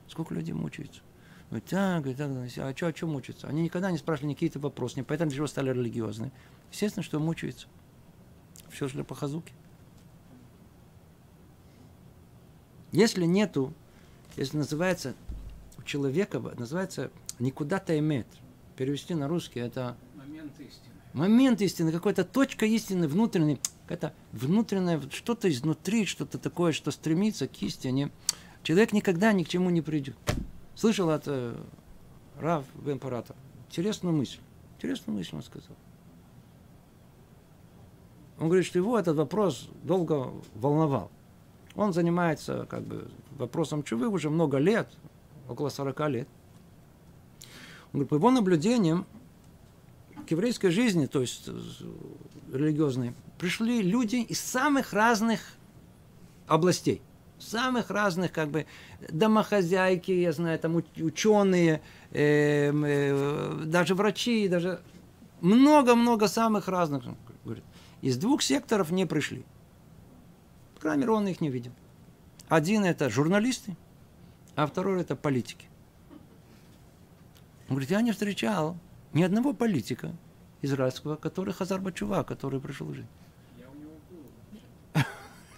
A: Сколько людей мучаются. Говорит, так, говорит, так, а что, а что мучаются? Они никогда не спрашивали какие-то вопросы, поэтому чего стали религиозны. Естественно, что мучаются. Все же для похазуки. Если нету, если называется у человека, называется никуда-то имеет. Перевести на русский это...
B: Момент истины.
A: Момент истины, какая-то точка истины внутренней, какая-то внутренняя, что-то изнутри, что-то такое, что стремится к истине. Человек никогда ни к чему не придет. Слышал от э, Рав Бенпарата. Интересную мысль. Интересную мысль он сказал. Он говорит, что его этот вопрос долго волновал. Он занимается как бы вопросом чувы уже много лет, около 40 лет. Он говорит, по его наблюдениям, к еврейской жизни, то есть религиозной, пришли люди из самых разных областей. Самых разных, как бы, домохозяйки, я знаю, там ученые, э, э, даже врачи, даже много-много самых разных. Говорит, из двух секторов не пришли. Мере, он их не видел. Один это журналисты, а второй это политики. Он говорит, я не встречал ни одного политика израильского, который Хазар Бачува, который пришел жить.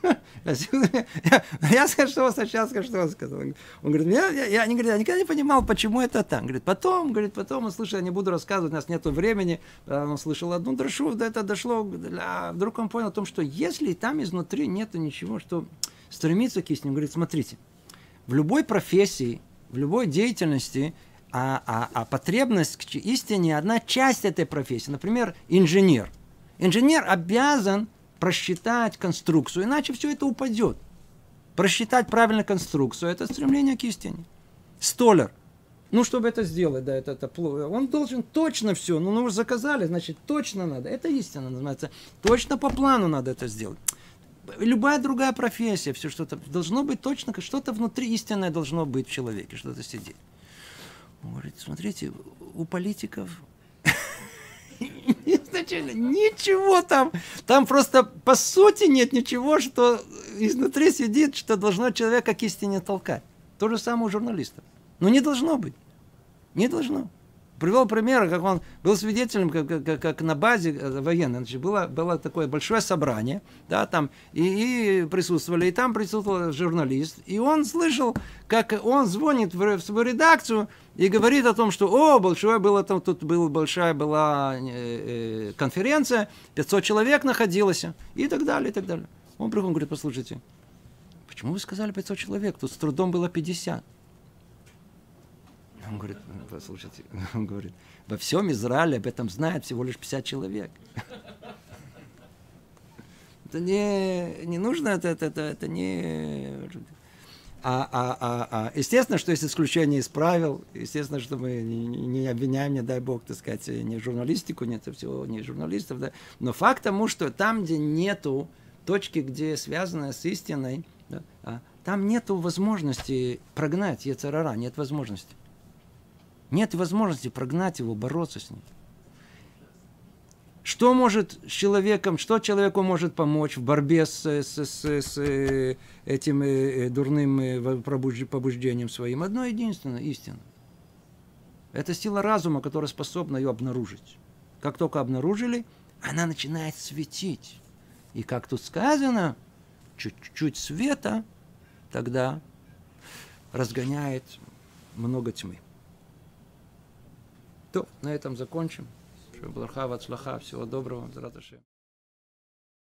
A: Я скажу, что сейчас скажу, что он сказал. Он говорит, я, я, я, не, говорит, я никогда не понимал, почему это так. Говорит, потом, говорит, потом он слышал, я не буду рассказывать, у нас нет времени. Он слышал одну дрошу, до это дошло, а вдруг он понял о том, что если там изнутри нет ничего, что стремится к истине, он говорит, смотрите, в любой профессии, в любой деятельности, а, а, а потребность к истине одна часть этой профессии. Например, инженер. Инженер обязан просчитать конструкцию, иначе все это упадет. Просчитать правильно конструкцию – это стремление к истине. Столер. Ну, чтобы это сделать, да, это, это он должен точно все, ну, ну, заказали, значит, точно надо. Это истина называется. Точно по плану надо это сделать. Любая другая профессия, все что-то, должно быть точно, что-то внутри истинное должно быть в человеке, что-то сидеть. Он говорит, смотрите, у политиков изначально ничего там. Там просто по сути нет ничего, что изнутри сидит, что должно человека к истине толкать. То же самое у журналистов. Но не должно быть. Не должно. Привел пример, как он был свидетелем, как, как, как на базе э, военной. Значит, было, было такое большое собрание, да, там, и, и присутствовали, и там присутствовал журналист, и он слышал, как он звонит в, в свою редакцию и говорит о том, что, о, большое было там, тут была большая была э, э, конференция, 500 человек находилось, и так далее, и так далее. Он приходит, говорит, послушайте, почему вы сказали 500 человек? Тут с трудом было 50. Он говорит, послушайте, он говорит, во всем Израиле об этом знает всего лишь 50 человек. Это не, не нужно, это, это, это, это не... А, а, а, а, естественно, что есть исключение из правил, естественно, что мы не, не обвиняем, не дай бог, так сказать, не журналистику, нет всего, не журналистов, да. Но факт тому, что там, где нету точки, где связано с истиной, да, а, там нету возможности прогнать Ецарара, нет возможности. Нет возможности прогнать его, бороться с ним. Что может с человеком, что человеку может помочь в борьбе с, с, с, с э, этим э, э, дурным побуждением своим? Одно единственное, истина. Это сила разума, которая способна ее обнаружить. Как только обнаружили, она начинает светить. И как тут сказано, чуть-чуть света тогда разгоняет много тьмы. То, на этом закончим. Шабарха, Вацлаха, всего доброго, Зараташи.